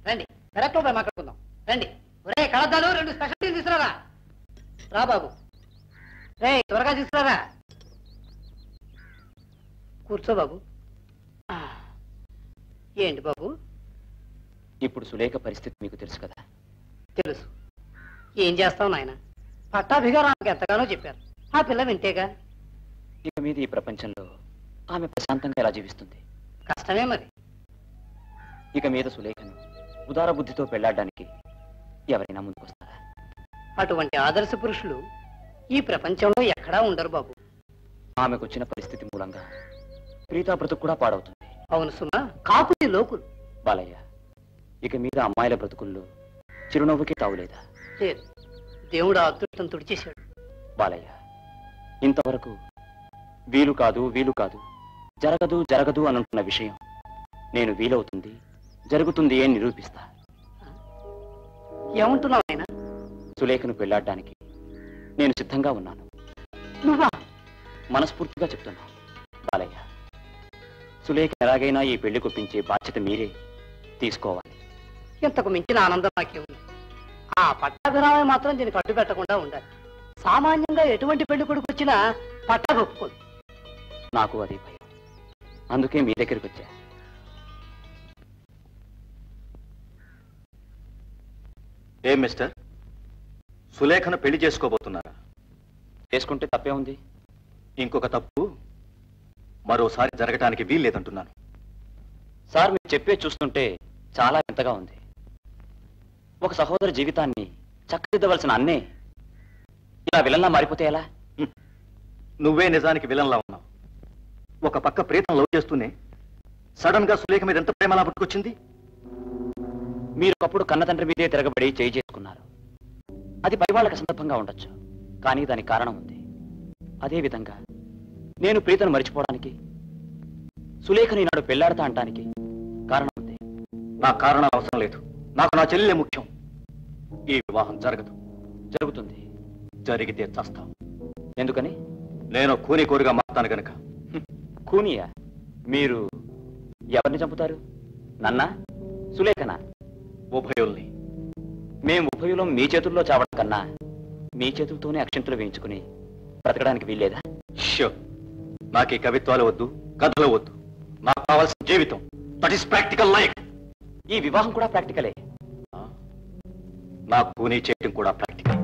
రండి పెరట్లో పోయి మాట్లాడుకుందాం. రండి. ఒరే కళద్దాలు రెండు స్పెషల్ తీసుకురారా? రా బాబు. రే త్వరగా తీసుకురారా? కూర్చో బాబు. ఏంటి బాబు? ఇప్పుడు సులేఖ పరిస్థితి మీకు తెలుసు కదా? తెలుసు. ఏం చేస్తావు నాయన? పట్టాభిగా నాకు ఎంతగానో చెప్పారు. ఆ పిల్ల వింటేగా ఇక మీద ఈ ప్రపంచంలో ఆమె ప్రశాంతంగా ఎలా జీవిస్తుంది? కష్టమే మరి. ఇక మీద సులేఖను ఉదార బుద్ధితో పెళ్ళాడడానికి ఎవరైనా ముందుకొస్తారా? అటువంటి ఆదర్శ పురుషులు ఈ ప్రపంచంలో ఎక్కడా ఉండరు బాబు. ఆమెకొచ్చిన పరిస్థితి మూలంగా ప్రీతా బ్రతుకు కూడా పాడవుతుంది. అవును సుమా కాకుని లోకులు. బాలయ్య ఇక మీద అమ్మాయిల బ్రతుకుల్లో చిరునవ్వుకి తావులేదా? లేదు. దేవుడు ఆ అదృష్టం తుడిచేశాడు. బాలయ్య ఇంతవరకు వీలు కాదు వీలు కాదు జరగదు జరగదు అనుంటున్న విషయం నేను వీలవుతుంది జరుగుతుంది అని నిరూపిస్తా. ఏమంటున్నావు ఆయన సులేఖను పెళ్ళాడడానికి నేను సిద్ధంగా ఉన్నాను. నువ్వా? మనస్ఫూర్తిగా చెప్తున్నా. బాలయ్య సులేఖ ఎలాగైనా ఈ పెళ్ళి కొప్పించే బాధ్యత మీరే తీసుకోవాలి. ఇంతకు మించిన ఆనందం నాకేముంది ఆ పట్టాభిరామం మాత్రం దీనికి అడ్డు పెట్టకుండా ఉండాలి. సామాన్యంగా ఎటువంటి పెళ్ళి కొడుకు వచ్చినా పట్టా ఒప్పుకోదు. నాకు అదే భయం. అందుకే మీ దగ్గరికి వచ్చా. ఏం మిస్టర్? సులేఖను పెళ్ళి చేసుకోబోతున్నారా? చేసుకుంటే తప్పే ఉంది. ఇంకొక తప్పు మరోసారి జరగటానికి వీల్లేదంటున్నాను. సార్ మీరు చెప్పే చూస్తుంటే చాలా ఎంతగా ఉంది. ఒక సహోదర జీవితాన్ని చక్కదిద్దవలసిన అన్నే. ఇలా విలన్లా మారిపోతే ఎలా? నువ్వే నిజానికి విలన్లా ఉన్నావు. ఒక పక్క ప్రీతం లవ్ చేస్తూనే సడన్గా సులేఖ మీద ఎంత ప్రేమలా పుట్టుకొచ్చింది? మీరు ఒకప్పుడు కన్న తండ్రి మీదే తిరగబడి చేయి చేసుకున్నారు. అది పై వాళ్ళకి సందర్భంగా ఉండొచ్చు. కానీ దానికి కారణం ఉంది. అదే విధంగా నేను ప్రీతను మరిచిపోవడానికి సులేఖను ఈనాడు పెళ్ళాడతా అంటానికి కారణం ఉంది. నా కారణాలు అవసరం లేదు. నాకు నా చెల్లెలే ముఖ్యం. ఈ వివాహం జరగదు. జరుగుతుంది. జరిగితే చస్తాం. ఎందుకని? నేను కూని కోరిగా మారుతాను గనక. కూనియా? మీరు ఎవరిని చంపుతారు? నన్నా? సులేఖనా? ఉభయుల్ని. మేము ఉభయులం మీ చేతుల్లో చావడం కన్నా మీ చేతులతోనే అక్షంతలు వేయించుకుని బ్రతకడానికి వీల్లేదా? ష్యూర్ నాకు ఈ కవిత్వాలు వద్దు కథలు వద్దు. నాకు కావాల్సిన జీవితం. దట్ ఈస్ ప్రాక్టికల్ లైఫ్ ఈ వివాహం కూడా ప్రాక్టికలే నాకు కూనీ చేయటం కూడా ప్రాక్టికల్.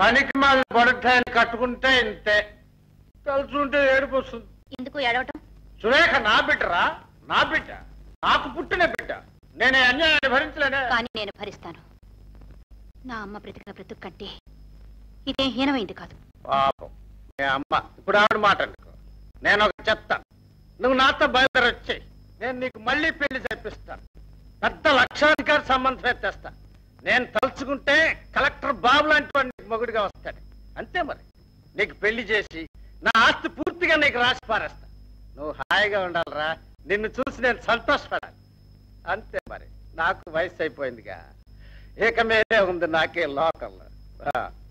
పనికి మాది పడటాన్ని కట్టుకుంటే ఇంతే. తలుచుంటే ఏడుపు వస్తుంది. ఎందుకు ఏడవటం? సురేఖ నా బిడ్డరా? నా బిడ్డ. నాకు పుట్టిన బిడ్డ. నేను అన్యాయాన్ని భరించలేనే. కానీ నేను భరిస్తాను. నా అమ్మ బ్రతికిన బ్రతుకు కంటే ఇదే హీనమైంది కాదు. పాపం. మీ అమ్మ. ఇప్పుడు ఆవిడ మాట అనుకో. నేను ఒక చెత్త. నువ్వు నాతో బయలుదేరొచ్చి నేను నీకు మళ్ళీ పెళ్ళి చేపిస్తాను. పెద్ద లక్షాధికారి సంబంధం తెస్తా నేను తలుచుకుంటే కలెక్టర్ బాబు లాంటి వాడు నీకు మొగుడిగా వస్తాడు. అంతే మరి. నీకు పెళ్ళి చేసి నా ఆస్తి పూర్తిగా నీకు రాసి పారేస్తా. నువ్వు హాయిగా ఉండాలిరా. నిన్ను చూసి నేను సంతోషపడాలి. అంతే మరి. నాకు వయసు అయిపోయిందిగా. ఇక మీదే ఉంది నాకే లోకల్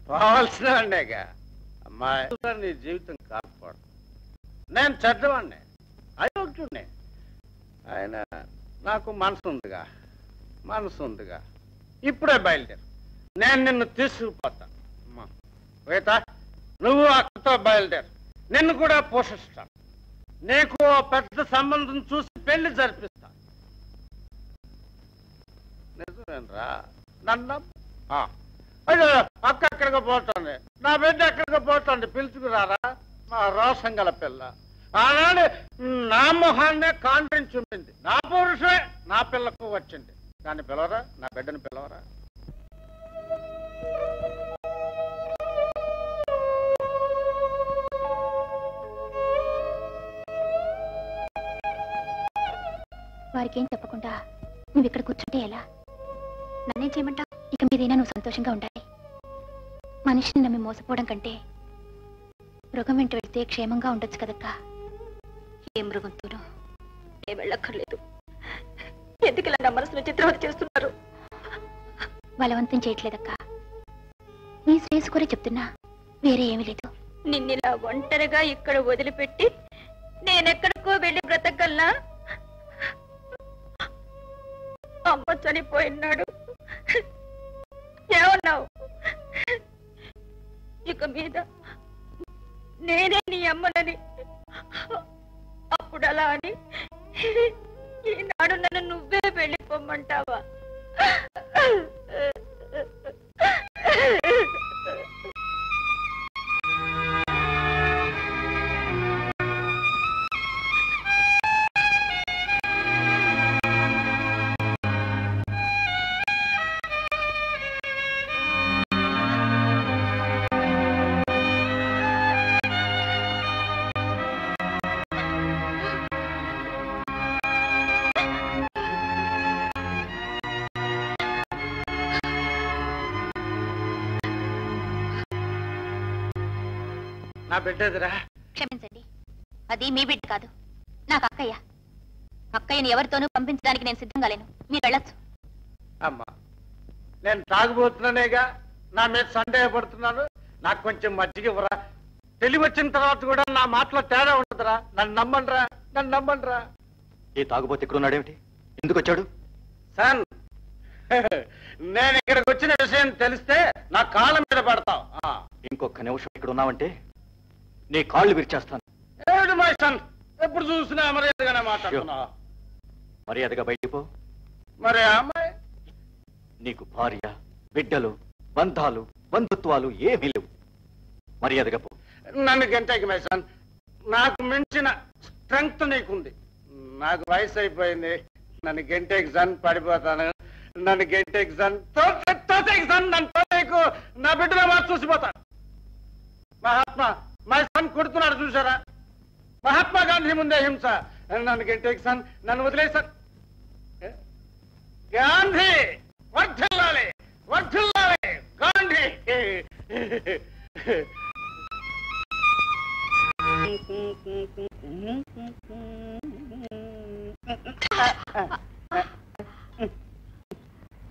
పోవాల్సిన వాడినేగా. అమ్మాయి నీ జీవితం కాకపోవడం. నేను చెడ్డవాడిని. అయోగ్యుడిని ఆయన నాకు మనసు ఉందిగా మనసు ఉందిగా ఇప్పుడే బయలుదేరు. నేను నిన్ను తీసుకుపోతా. అమ్మా, నువ్వు అక్కతో బయలుదేరు. నిన్ను కూడా పోషిస్తాను. నీకు పెద్ద సంబంధం చూసి పెళ్ళి జరిపిస్తా నిజమేనరా నన్ను అయ్యో అక్క ఎక్కడికి పోతుంది. నా బిడ్డ ఎక్కడికి పోతుంది. పిలుచుకురారా? మా రోషం గల పిల్ల. ఆనాడు నా మొహాన్నే కాన్ఫిడెన్స్ ఉండింది నా పురుషే నా పిల్లకు వచ్చింది. దాన్ని పిలవరా? నా బిడ్డను పిలవరా? వారికి ఏం చెప్పకుండా నువ్వు ఇక్కడ కూర్చుంటే ఎలా? నన్నేం చేయమంటావు? ఇక మీదైనా నువ్వు సంతోషంగా ఉండాలి. మనిషిని నమ్మి మోసపోవడం కంటే మృగం వెంట వెళ్తే క్షేమంగా ఉండొచ్చు కదక్కా? ఏ మృగంతోనూ? ఏ వెళ్ళక్కర్లేదు. ఎందుకు ఇలా నా మనసును చిత్రవత చేస్తున్నారు? బలవంతం చేయట్లేదక్కా. నీ శ్రేయస్సు కూడా చెప్తున్నా వేరే ఏమీ లేదు. నిన్నిలా ఒంటరిగా ఇక్కడ వదిలిపెట్టి నేనెక్కడికో వెళ్ళి బ్రతకల్లా అమ్మ చనిపోయినాడు ఏమన్నావు? ఇక మీద నేనే నీ అమ్మనని అప్పుడు అలా అని? ఈనాడు నన్ను నువ్వే వెళ్ళిపోమ్మంటావా బిడ్డదిరా క్షమించండి. అది మీ బిడ్డ కాదు. నాకు అక్కయ్య. అక్కయ్యని ఎవరితోనూ పంపించడానికి నేను సిద్ధంగా లేను. మీరు వెళ్ళొచ్చు. అమ్మా నేను తాగుబోతున్నానేగా నా మీద సందేహపడుతున్నాను. నాకు కొంచెం మజ్జిగ ఇవ్వరా. తెలివి వచ్చిన తర్వాత కూడా నా మాటలో తేడా ఉండదురా. నన్ను నమ్మండిరా నన్ను నమ్మండిరా ఈ తాగుబోతు ఎక్కడున్నాడేమిటి? ఎందుకు వచ్చాడు? సన్ *laughs* నేను ఇక్కడికి వచ్చిన విషయం తెలిస్తే నా కాళ్ళ మీద పడతావు. ఆ. ఇంకొక నిమిషం ఇక్కడ ఉన్నావంటే నీ కాళ్ళు విరిచేస్తాను. ఏమిటి మై సన్ ఎప్పుడు చూసినా మర్యాదగానే మాట్లాడుతున్నావు మర్యాదగా బయటికి పో. మరి అమ్మాయి? నీకు భార్య బిడ్డలు బంధాలు బంధుత్వాలు ఏమీ లేవు. మర్యాదగా పో. నన్ను గంటకి మేసాన్ నాకు మించిన స్ట్రెంగ్త్ నీకుంది. నాకు వయసు అయిపోయింది. నన్ను గంటకి సన్ పడిపోతాను. నన్ను గంటకి సన్ తోసేకి సన్ నన్ను నా బిడ్డలో చూసిపోతాను. మహాత్మా మా సన్ కొడుతున్నాడు చూసారా మహాత్మా గాంధీ ముందే హింస. నన్ను గంటకి సన్ నన్ను వదిలేసాను గాంధీ వర్ధిల్లాలి వర్ధిల్లాలి గాంధీ.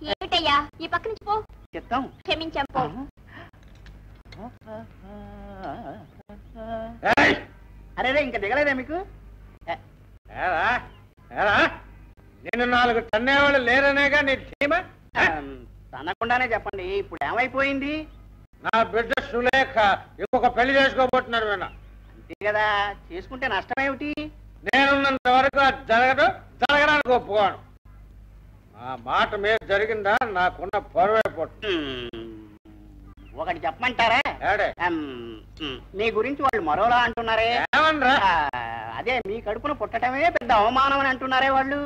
ఏమిటయ్యా? ఈ పక్క నుంచి పో. చెప్తాం. క్షమించాం పో. ఏయ్! అరే రే, ఇంకా దిగలేదా మీకు? నిన్ను నాలుగు తన్నేవాళ్ళు లేరనేగా నీ ధీమా? తనకుండానే చెప్పండి ఇప్పుడు ఏమైపోయింది? నా బిడ్డ సులేఖ ఇంకొక పెళ్ళి చేసుకోబోతున్నారు విన్న అంతే కదా చేసుకుంటే నష్టమేమిటి? నేనున్నంత వరకు అది జరగదు జరగడానికి ఒప్పుకోను. నా మాట మీద జరిగిందా? నాకున్న పొరవైపోతుంది. ఒకటి చెప్పమంటారా? మ్, గురించి వాళ్ళు మరోలా అంటున్నారే? అదే మీ కడుపున పుట్టటమే పెద్ద అవమానం అని అంటున్నారే వాళ్ళు!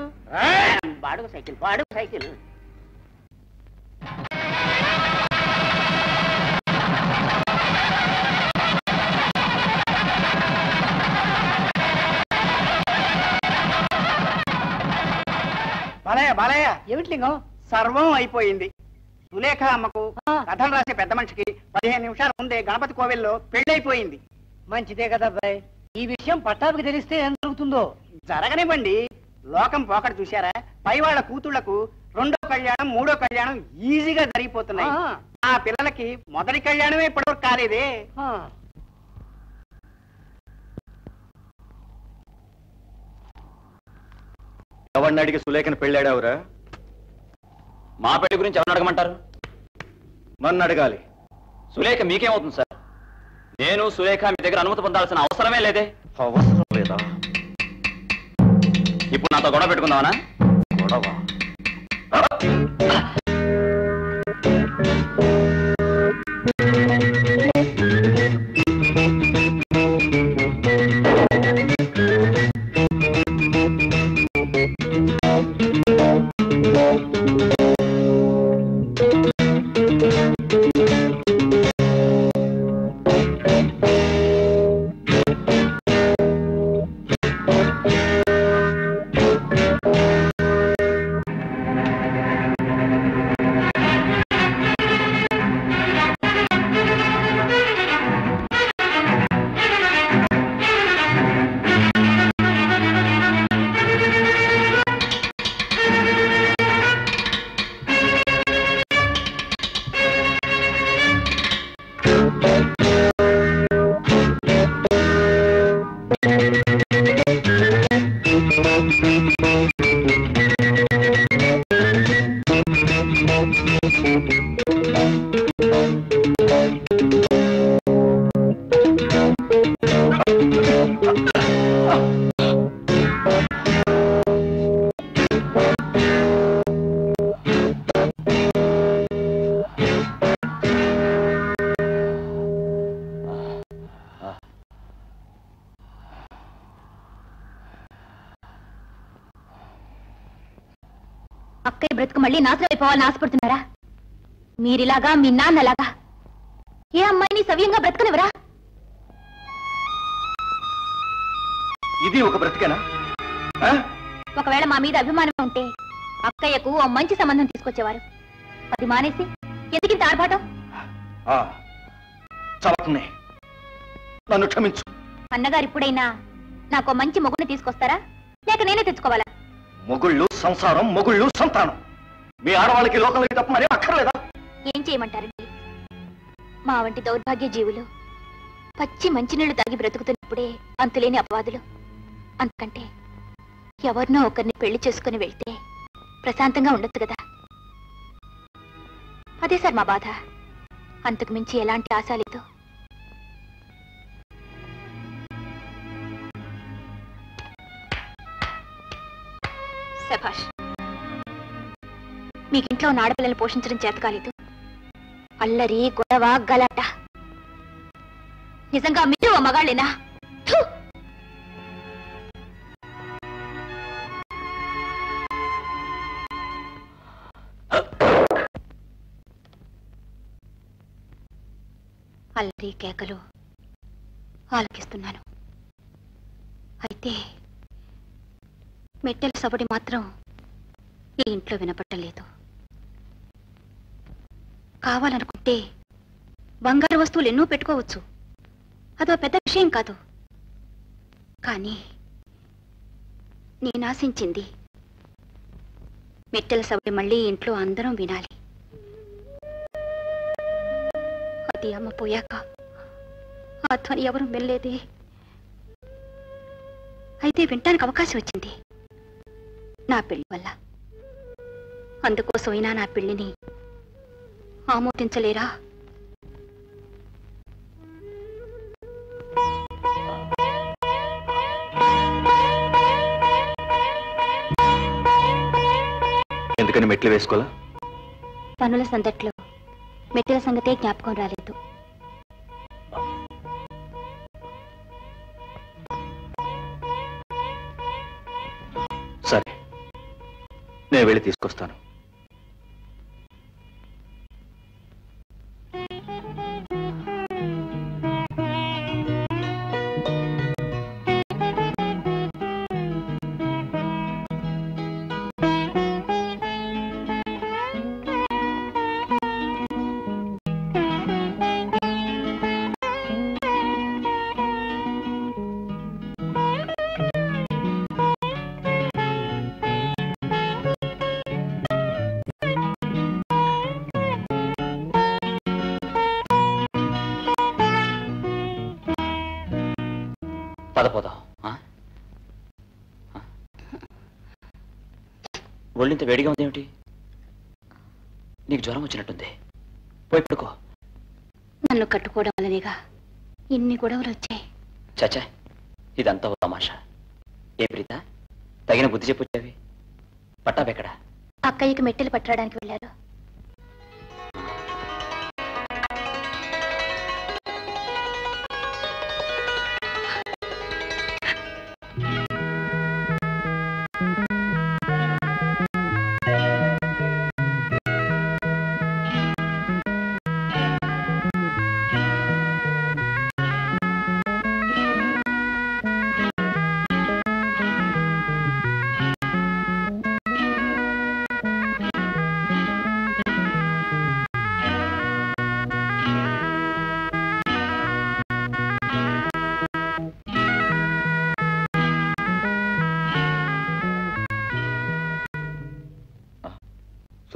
బాడుగు సైకిల్ బాడుగు సైకిల్. బాలయ్య బాలయ్య. ఏమిటి లింగం? సర్వం అయిపోయింది. సులేఖ అమ్మకు కథలు రాసే పెద్ద మనిషికి పదిహేను నిమిషాల ముందే గణపతి కోవిల్లో పెళ్ళైపోయింది. మంచిదే కదా అబ్బాయి. ఈ విషయం పట్టాభికి తెలిస్తే ఏం జరుగుతుందో? జరగనివ్వండి. లోకం పోకడ చూశారా? పై వాళ్ళ కూతుళ్ళకు రెండో కళ్యాణం మూడో కళ్యాణం ఈజీగా జరిగిపోతున్నాయి. ఆ. పిల్లలకి మొదటి కళ్యాణమే ఇప్పటివరకు కాలేదే. ఎవరిని అడిగి సులేఖను పెళ్ళాడావురా? మా పెళ్ళి గురించి ఎవరిని అడగమంటారు? నన్ను అడగాలి. సులేఖ మీకేమవుతుంది సార్? నేను సులేఖ మీ దగ్గర అనుమతి పొందాల్సిన అవసరమే లేదే. అవసరం లేదా? ఇప్పుడు నాతో గొడవ పెట్టుకుందామనా? గొడవ? ఆ మీరిలాగా మీ నాన్నలాగా. ఏ అమ్మాయిని సవ్యంగా బ్రతకనివరా ఇది ఒక బ్రతికేనా? ఆ? ఒకవేళ మా మీద అభిమానం ఉంటే అక్కయ్యకు ఓ మంచి సంబంధం తీసుకొచ్చేవారు. అది మానేసి ఎందుకింత ఆర్భాటం? ఆ, నన్ను క్షమించు. అన్నగారు ఇప్పుడైనా నాకు ఓ మంచి మొగుని తీసుకొస్తారా? లేక నేనే తెచ్చుకోవాలా? మొగుళ్ళు సంసారం మొగుళ్ళు సంతానం. మీ ఆడవాళ్ళకి లోకంలోకి తప్ప మరే అక్కర్లేదా? ఏం చేయమంటారండి? మా వంటి దౌర్భాగ్య జీవులు పచ్చి మంచినీళ్ళు తాగి బ్రతుకుతున్నప్పుడే అంతులేని అపవాదులు. అంతకంటే ఎవరినో ఒకరిని పెళ్ళి చేసుకుని వెళ్తే ప్రశాంతంగా ఉండొచ్చు కదా? అదే సార్ మా బాధ. అంతకు మించి ఎలాంటి ఆశ లేదు. సభాష్ మీకింట్లో ఉన్న ఆడపిల్లల్ని పోషించడం చేత కాలేదు అల్లరి గొడవ గలాట. నిజంగా మీరు మగాళ్ళేనా? అల్లరి కేకలు ఆలకిస్తున్నాను. అయితే మెట్టెల సబడి మాత్రం ఈ ఇంట్లో వినపట్టలేదు కావాలనుకు కావాలనుకుంటే బంగారు వస్తువులు ఎన్నో పెట్టుకోవచ్చు. అదో పెద్ద విషయం కాదు. కానీ నేనాశించింది మెట్టెల సభ మళ్ళీ ఇంట్లో అందరం వినాలి. అది అమ్మ పోయాక ఆ ధ్వని ఎవరు వినలేదే. అయితే వినటానికి అవకాశం వచ్చింది. నా పెళ్ళి వల్ల. అందుకోసమైనా నా పెళ్ళిని ఆమోదించలేరా? ఎందుకని మెట్లు వేసుకోవాలా పనుల సందట్లో. మెట్టెల సంగతే జ్ఞాపకం రాలేదు. సరే. నేను వెళ్ళి తీసుకొస్తాను. ఒళ్ళింత వేడిగా ఉందేమిటి? నీకు జ్వరం వచ్చినట్టుంది. పోయి పడుకో. నన్ను కట్టుకోవడం వల్లనేగా ఇన్ని గొడవలు వచ్చాయి. చచ్చా ఇదంతా ఓ తమాషా. ఏ ప్రీత తగిన బుద్ధి చెప్పొచ్చావి? పట్టాబెక్కడా అక్కయ్యకి మెట్టెలు పట్టడానికి వెళ్ళారు.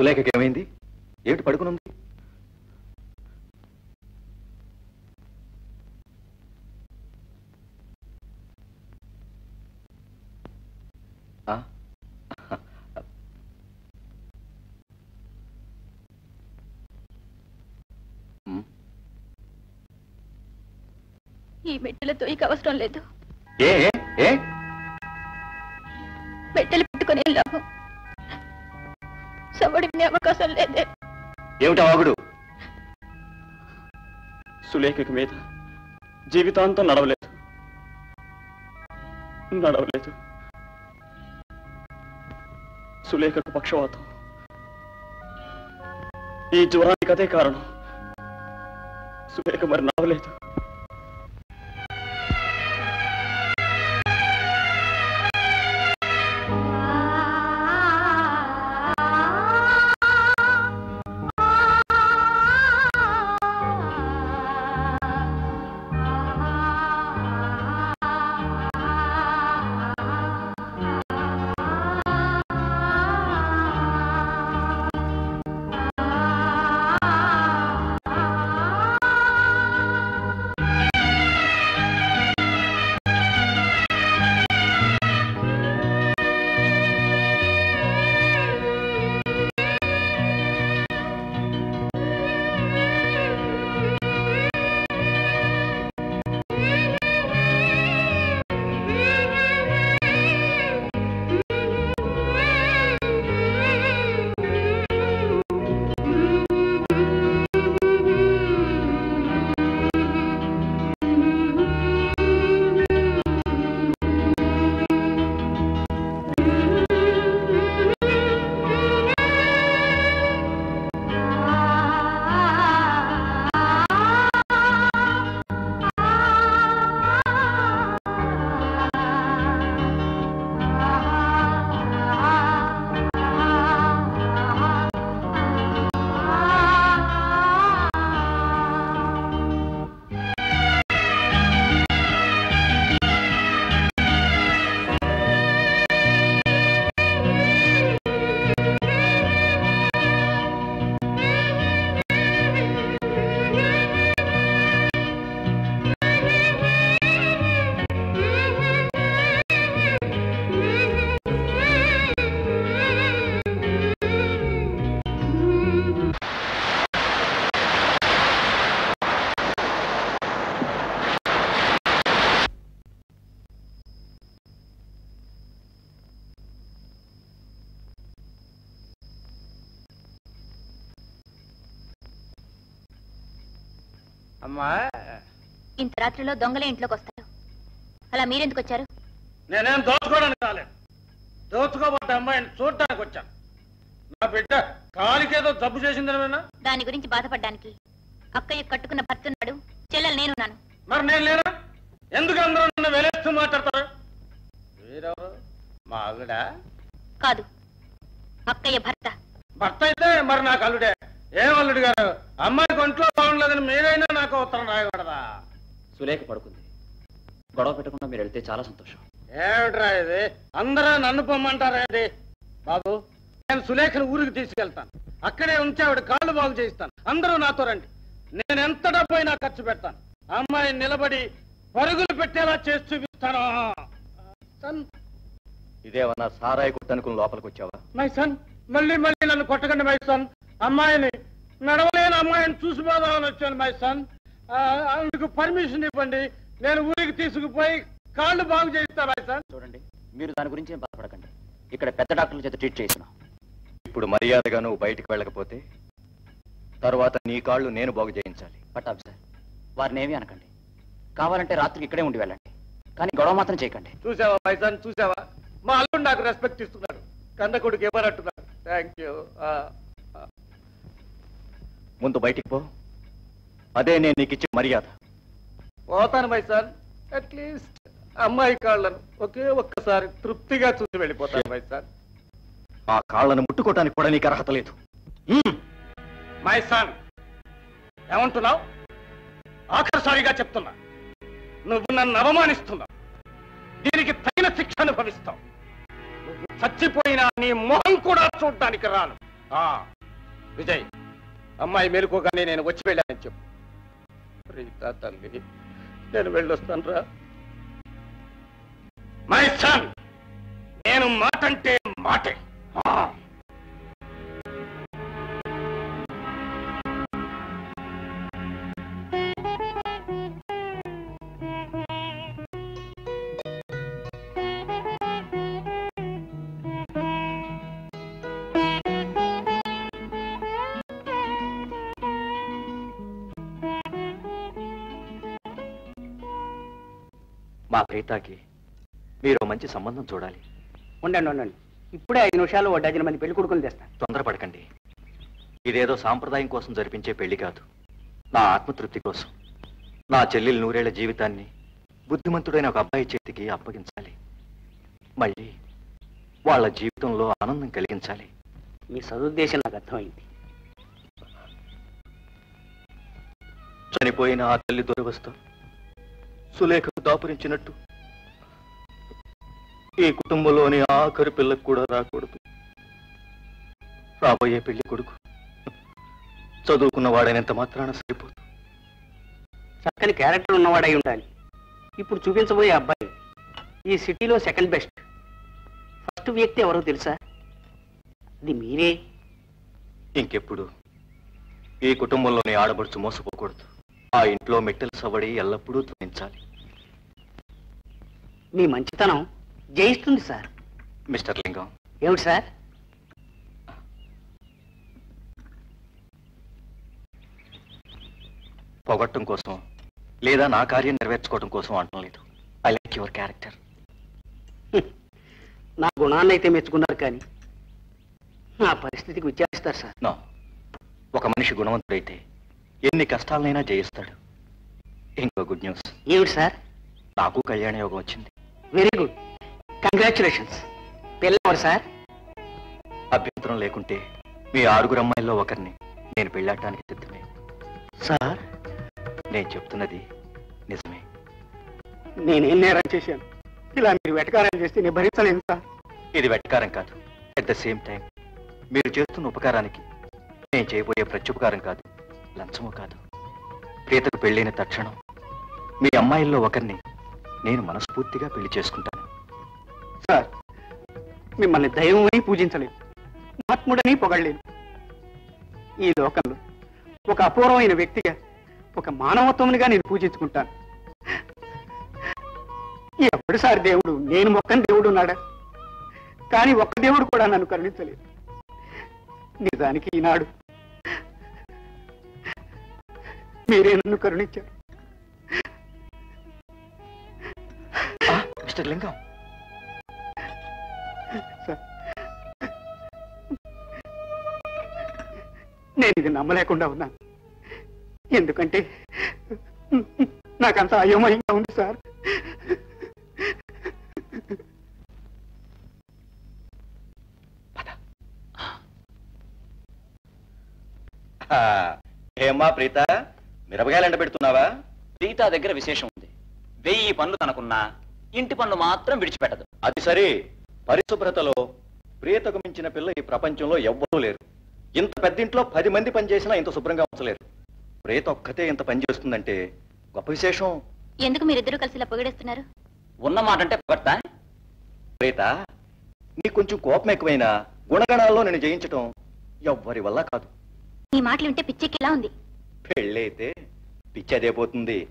సులేఖకి ఏమిటి పడుకునుంది? ఈ మెట్టెలతో ఇక అవసరం లేదు. ఏ? మెట్టెలు పెట్టుకునే లాభం. వినే అవకాశం లేదే? ఏమిటా వాగుడు? సులేఖకి మీద జీవితాంతం నడవలేదు. నడవలేదు. సులేఖకు పక్షవాతం. ఈ జ్వరానికి అదే కారణం. సులేఖ మరి నడవలేదు. రాత్రిలో దొంగలే ఇంట్లోకి వస్తారు. అలా మీరెందుకు వచ్చారు? నేనేం దోచుకోవడానికి రాలేదు. దోచుకోబడ్డ అమ్మాయిని చూడటానికి వచ్చాను. నా బిడ్డ కాలికేదో జబ్బు చేసిందని దాని గురించి బాధపడ్డానికి అక్కయ్య కట్టుకున్న భర్తున్నాడు చెల్లెలు నేనున్నాను. మరి నేను లేనా? ఎందుకు అందరూ నన్ను వెలేస్తూ మాట్లాడతారు? వీరెవరు మా అల్లుడా? కాదు అక్కయ్య భర్త. భర్త అయితే మరి నాకు అల్లుడే. ఏం అల్లుడు గారు? అమ్మాయికి ఒంట్లో బాగుండలేదని మీరైనా నాకు ఉత్తరం రాయకూడదా? సులేఖ పడుకుంది. గొడవ పెట్టకుండా మీరు వెళ్తే చాలా సంతోషం. ఏమిట్రా ఇది? అందరూ నన్ను పొమ్మంటారా ఇది? బాబు నేను సులేఖను ఊరికి తీసుకెళ్తాను. అక్కడే ఉంచి ఆవిడ కాళ్ళు బాగు చేయిస్తాను. అందరూ నాతో రండి. నేను ఎంత డబ్బు అయినా ఖర్చు పెడతాను. అమ్మాయి నిలబడి పరుగులు పెట్టేలా చేసి చూపిస్తాను. సన్. ఇదేమన్నా సారాయి కొట్టనుకుని లోపలికి వచ్చావా? మై సన్ మళ్ళీ మళ్ళీ నన్ను కొట్టకండి మై సన్. అమ్మాయిని నడవలేని అమ్మాయిని చూసి పోదామని వచ్చాను మై సన్. అందుకు పర్మిషన్ ఇవ్వండి. నేను ఊరికి తీసుకుపోయి కాళ్ళు బాగు చేయిస్తా మై సన్ చూడండి మీరు దాని గురించి ఏం బాధపడకండి. ఇక్కడ పెద్ద డాక్టర్ల చేత ట్రీట్ చేస్తున్నాం ఇప్పుడు మర్యాదగా నువ్వు బయటికి వెళ్ళకపోతే తరువాత నీ కాళ్ళు నేను బాగు చేయించాలి. పట్టాభి సార్ వారిని ఏమీ అనకండి. కావాలంటే రాత్రికి ఇక్కడే ఉండి వెళ్ళండి. కానీ గొడవ మాత్రం చేయకండి. చూసావా మైసాన్ చూసావా? మా అల్లుడు నాకు రెస్పెక్ట్ ఇస్తున్నాడు. కన్న కొడుకు ఇవ్వనట్టున్నాడు థ్యాంక్ యూ ముందు బయటికి పో. అదే నేను నీకు ఇచ్చే మర్యాద. పోతాను మైసాన్ అట్లీస్ట్ అమ్మాయి కాళ్ళను ఒకే ఒక్కసారి తృప్తిగా చూసి వెళ్ళిపోతాను మైసాన్ ఆ కాళ్ళను ముట్టుకోవటానికి కూడా నీకు అర్హత లేదు. మైసాన్ ఏమంటున్నావు? ఆఖరిసారిగా చెప్తున్నా. నువ్వు నన్ను అవమానిస్తున్నావు. దీనికి తగిన శిక్ష అనుభవిస్తావు. నువ్వు చచ్చిపోయినా నీ మొహం కూడా చూడడానికి రాను. ఆ విజయ్ అమ్మాయి మేలుకోగానే నేను వచ్చి వెళ్ళానని చెప్పు. ప్రీత తల్లి? నేను వెళ్ళొస్తాను రా మై సన్ నేను మాటంటే మాటే. ప్రీతాకి మీరు మంచి సంబంధం చూడాలి. ఉండండి ఉండండి. ఇప్పుడే ఐదు నిమిషాలు ఓ డజన్ మంది పెళ్ళి కొడుకుని తెస్తాను. తొందరపడకండి. ఇదేదో సాంప్రదాయం కోసం జరిపించే పెళ్ళి కాదు. నా ఆత్మతృప్తి కోసం. నా చెల్లెలు నూరేళ్ళ జీవితాన్ని బుద్ధిమంతుడైన ఒక అబ్బాయి చేతికి అప్పగించాలి. మళ్ళీ వాళ్ళ జీవితంలో ఆనందం కలిగించాలి. మీ సదుద్దేశం నాకు అర్థమైంది. చనిపోయిన ఆ తల్లి దురవస్థ సులేఖకు దాపురించినట్టు. ఈ కుటుంబంలోని ఆఖరి పిల్లకు కూడా రాకూడదు. రాబోయే పెళ్ళి కొడుకు చదువుకున్న వాడైనంత మాత్రాన సరిపోదు. చక్కని క్యారెక్టర్ ఉన్నవాడై ఉండాలి. ఇప్పుడు చూపించబోయే అబ్బాయి ఈ సిటీలో సెకండ్ బెస్ట్. ఫస్ట్ వ్యక్తి ఎవరో తెలుసా? అది మీరే. ఇంకెప్పుడు? ఈ కుటుంబంలోని ఆడబడుచు మోసపోకూడదు. ఆ ఇంట్లో మెట్టెల సవడి ఎల్లప్పుడూ ధ్వనించాలి మీ మంచితనం జయిస్తుంది సార్. మిస్టర్ లింగం. ఏమిటి సార్? పొగట్టం కోసం లేదా నా కార్యం నెరవేర్చుకోవడం కోసం అంటం లేదు. ఐ లైక్ యువర్ క్యారెక్టర్ నా గుణాన్ని అయితే మెచ్చుకున్నారు కానీ నా పరిస్థితికి విచారిస్తారు సార్. నో. ఒక మనిషి గుణవంతుడైతే ఎన్ని కష్టాలనైనా జయిస్తాడు. ఇంకో గుడ్ న్యూస్. ఏమిటి సార్? నాకు కళ్యాణ యోగం వచ్చింది. వెరీ గుడ్ కంగ్రాచులేషన్స్ పిల్లవారు సార్? అభ్యంతరం లేకుంటే మీ ఆరుగురు అమ్మాయిల్లో ఒకరిని నేను పెళ్ళాడటానికి సిద్ధమే సార్? నేను చెప్తున్నది నిజమే. నేనేం నేరం చేశాను? ఇలా మీరు వెటకారం చేస్తే నేను భరించలేను సార్. ఇది వెటకారం కాదు. అట్ ద సేమ్ టైం మీరు చేస్తున్న ఉపకారానికి నేను చేయబోయే ప్రత్యుపకారం కాదు లంచము కాదు. ప్రీతకు పెళ్ళైన తక్షణం మీ అమ్మాయిల్లో ఒకరిని నేను మనస్ఫూర్తిగా పెళ్ళి చేసుకుంటాను. సార్ మిమ్మల్ని దైవమని పూజించలేను. మహాత్ముడని పొగడలేను. ఈ లోకంలో ఒక అపూర్వమైన వ్యక్తిగా ఒక మానవత్వమునిగా నేను పూజించుకుంటాను. ఎప్పుడు సార్ దేవుడు? నేను మొక్కని దేవుడు ఉన్నాడా? కానీ ఒక్క దేవుడు కూడా నన్ను కరుణించలేదు. నిజానికి ఈనాడు మీరే నన్ను కరుణించారు. మిస్టర్ లింగం. నేను ఇది నమ్మలేకుండా ఉన్నాను. ఎందుకంటే నాకంత అయోమయంగా ఉంది సార్. ఏమ్మా ప్రీత మిరపకాయలు ఎండ పెడుతున్నావా ప్రీత దగ్గర విశేషం ఉంది. వెయ్యి పనులు తనకున్నా ఇంటి పన్ను మాత్రం విడిచిపెట్టదు. అది సరే. పరిశుభ్రతలో ప్రియతకు మించిన పిల్ల ఈ ప్రపంచంలో ఎవ్వరూ లేరు. ఇంత పెద్దింట్లో పది మంది పనిచేసినా ఇంత శుభ్రంగా ఉంచలేరు. ప్రేత ఒక్కతే ఇంత పని చేస్తుందంటే గొప్ప విశేషం. ఎందుకు మీరిద్దరూ కలిసి ఇలా పొగిడేస్తున్నారు? ఉన్న మాట అంటే పొగడతా ప్రేత నీకు కొంచెం కోపం ఎక్కువైనా గుణగణాల్లో నేను జయించటం ఎవ్వరి వల్ల కాదు. ఈ మాటలు వింటే పిచ్చెక్కిలా ఉంది. పెళ్ళైతే పిచ్చదే పోతుంది.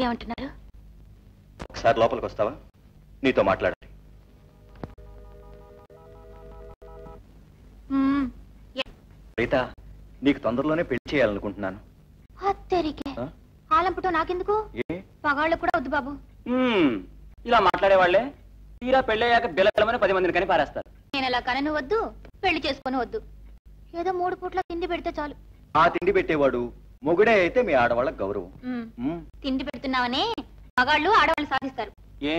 ఏమంటున్నారు? ఒకసారి లోపలికి వస్తావా? నీతో మాట్లాడాలి. ప్రీత నీకు తొందరలోనే పెళ్ళి చేయాలనుకుంటున్నాను. నాకెందుకు? పగాళ్ళు కూడా వద్దు బాబు. ఇలా మాట్లాడే వాళ్ళే తీరా పెళ్ళయ్యాక బిల్లమని పది మందిని కని పారేస్తారు. నేను అలా కనను వద్దు పెళ్ళి చేసుకొని వద్దు. ఏదో మూడు పూట్ల తిండి పెడితే చాలు. ఆ తిండి పెట్టేవాడు మొగుడే అయితే మీ ఆడవాళ్ళకి గౌరవం. తిండి పెడుతున్నావనే? మగాళ్ళు ఆడవాళ్ళు సాధిస్తారు. ఏ?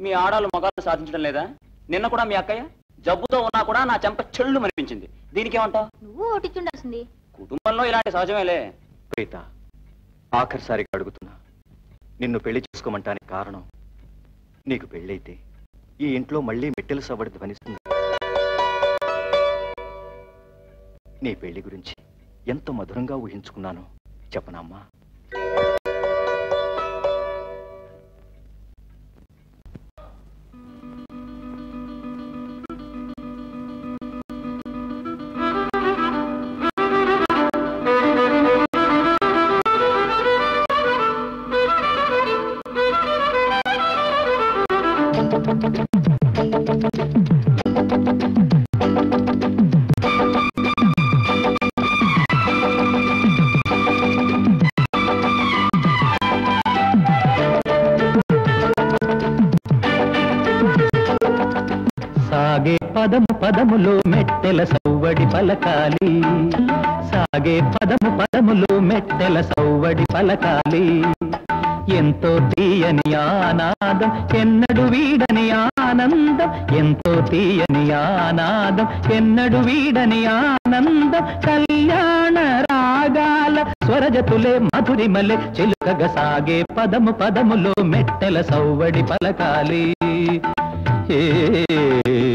మీ ఆడాలు మగాళ్ళు సాధించడం లేదా? నిన్న కూడా మీ అక్కయ్య జబ్బుతో ఉన్నా కూడా నా చెంప చెళ్ళు అనిపించింది దీనికేమంటావు? నువ్వు ఓటిచ్చుండాల్సింది. కుటుంబంలో ఇలాంటి సహజమేలే. ప్రీత ఆఖరిసారిగా అడుగుతున్నా. నిన్ను పెళ్ళి చేసుకోమంటానికి కారణం నీకు పెళ్ళైతే ఈ ఇంట్లో మళ్ళీ మెట్టెలు సవడి ధ్వనిస్తుంది. నీ పెళ్ళి గురించి ఎంత మధురంగా ఊహించుకున్నానో చెప్పనమ్మా సాగే పదము పదములు మెట్టెల సౌవడి పలకాలి. సాగే పదము పదములు మెట్టెల సౌవడి పలకాలి. ఎంతో తీయని ఆనాదం ఎన్నడు వీడని ఆనందం. ఎంతో తీయని ఆనాదం ఎన్నడు వీడని ఆనందం. కళ్యాణ రాగాల స్వరజతులే మధురిమలే చిలుకగ సాగే పదము పదములో మెట్టెల సౌవడి పలకాలి. ఏ ఏ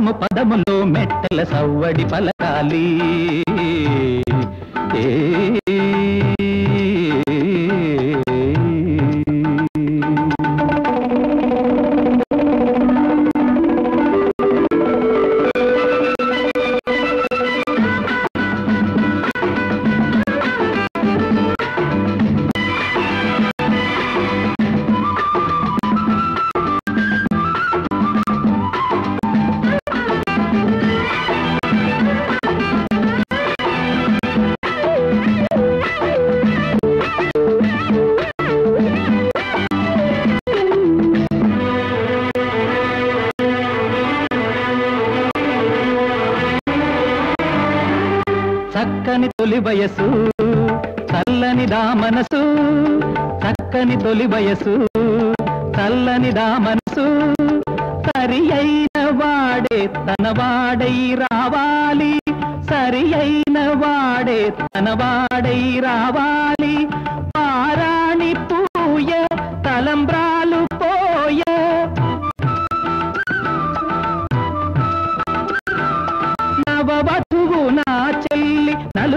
ಪರಮ ಪ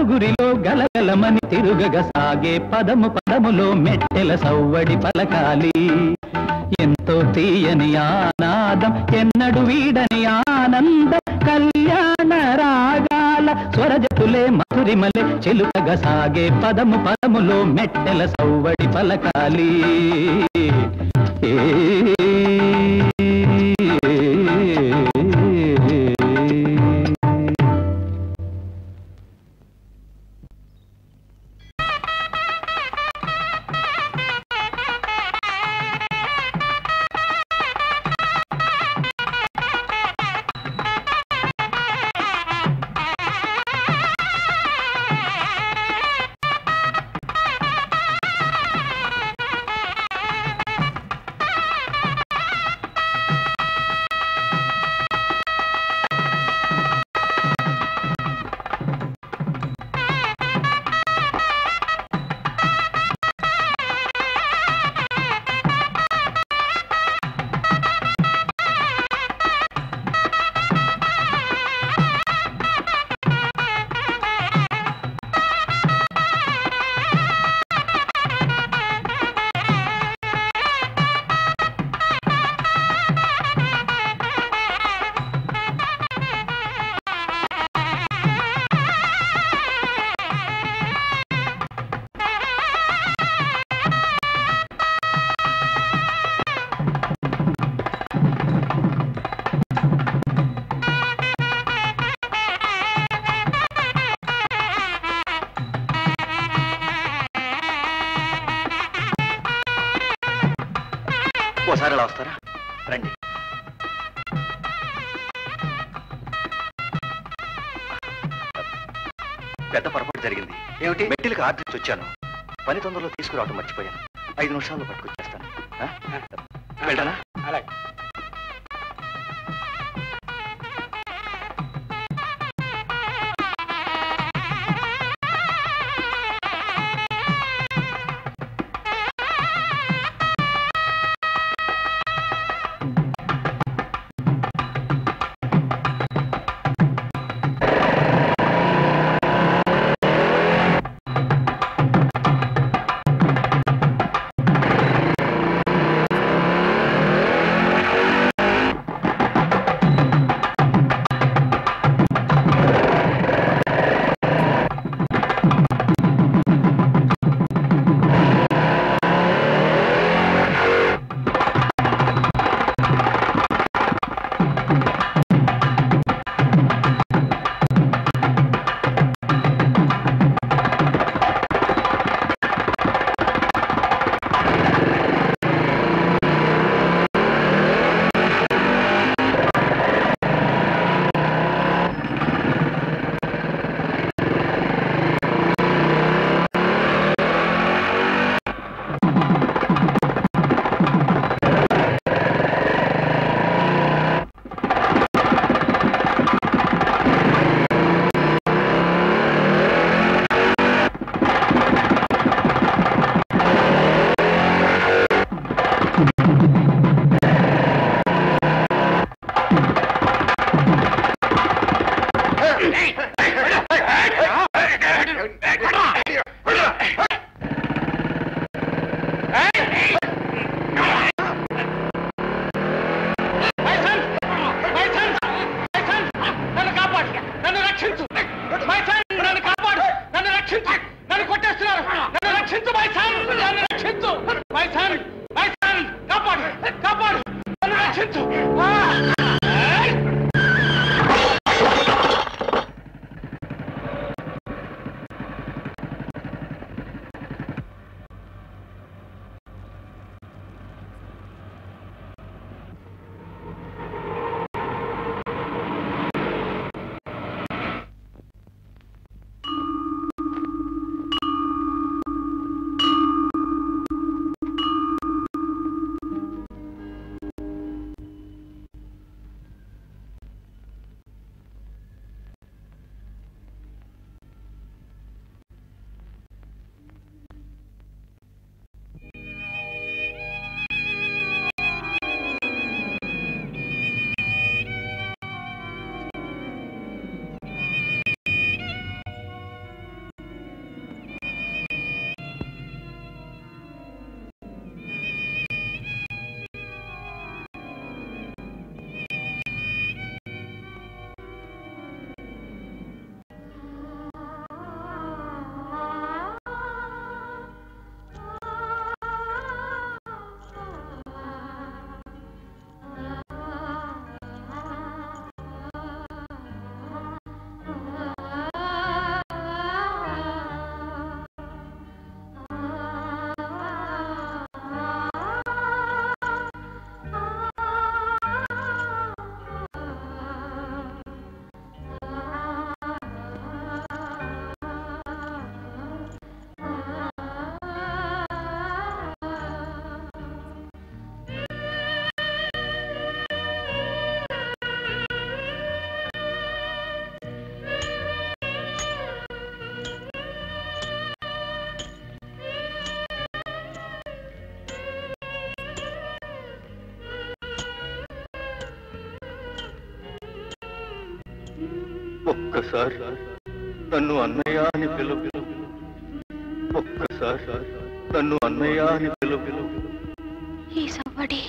నలుగురిలో గలగలమని తిరుగగ సాగే పదము పదములో మెట్టెల సవ్వడి పలకాలి. ఎంతో తీయని ఆనాదం ఎన్నడు వీడని ఆనందం కళ్యాణ రాగాల స్వరజతులే మధురిమలే చెలుకగ సాగే పదము పదములో మెట్టెల సవ్వడి పలకాలి. ఏ ఒక్కసారి నన్ను అన్నయ్య అని పిలువు ఒక్కసారి తన్ను అన్నయ్య అని పిలువు ఈ సవ్వడి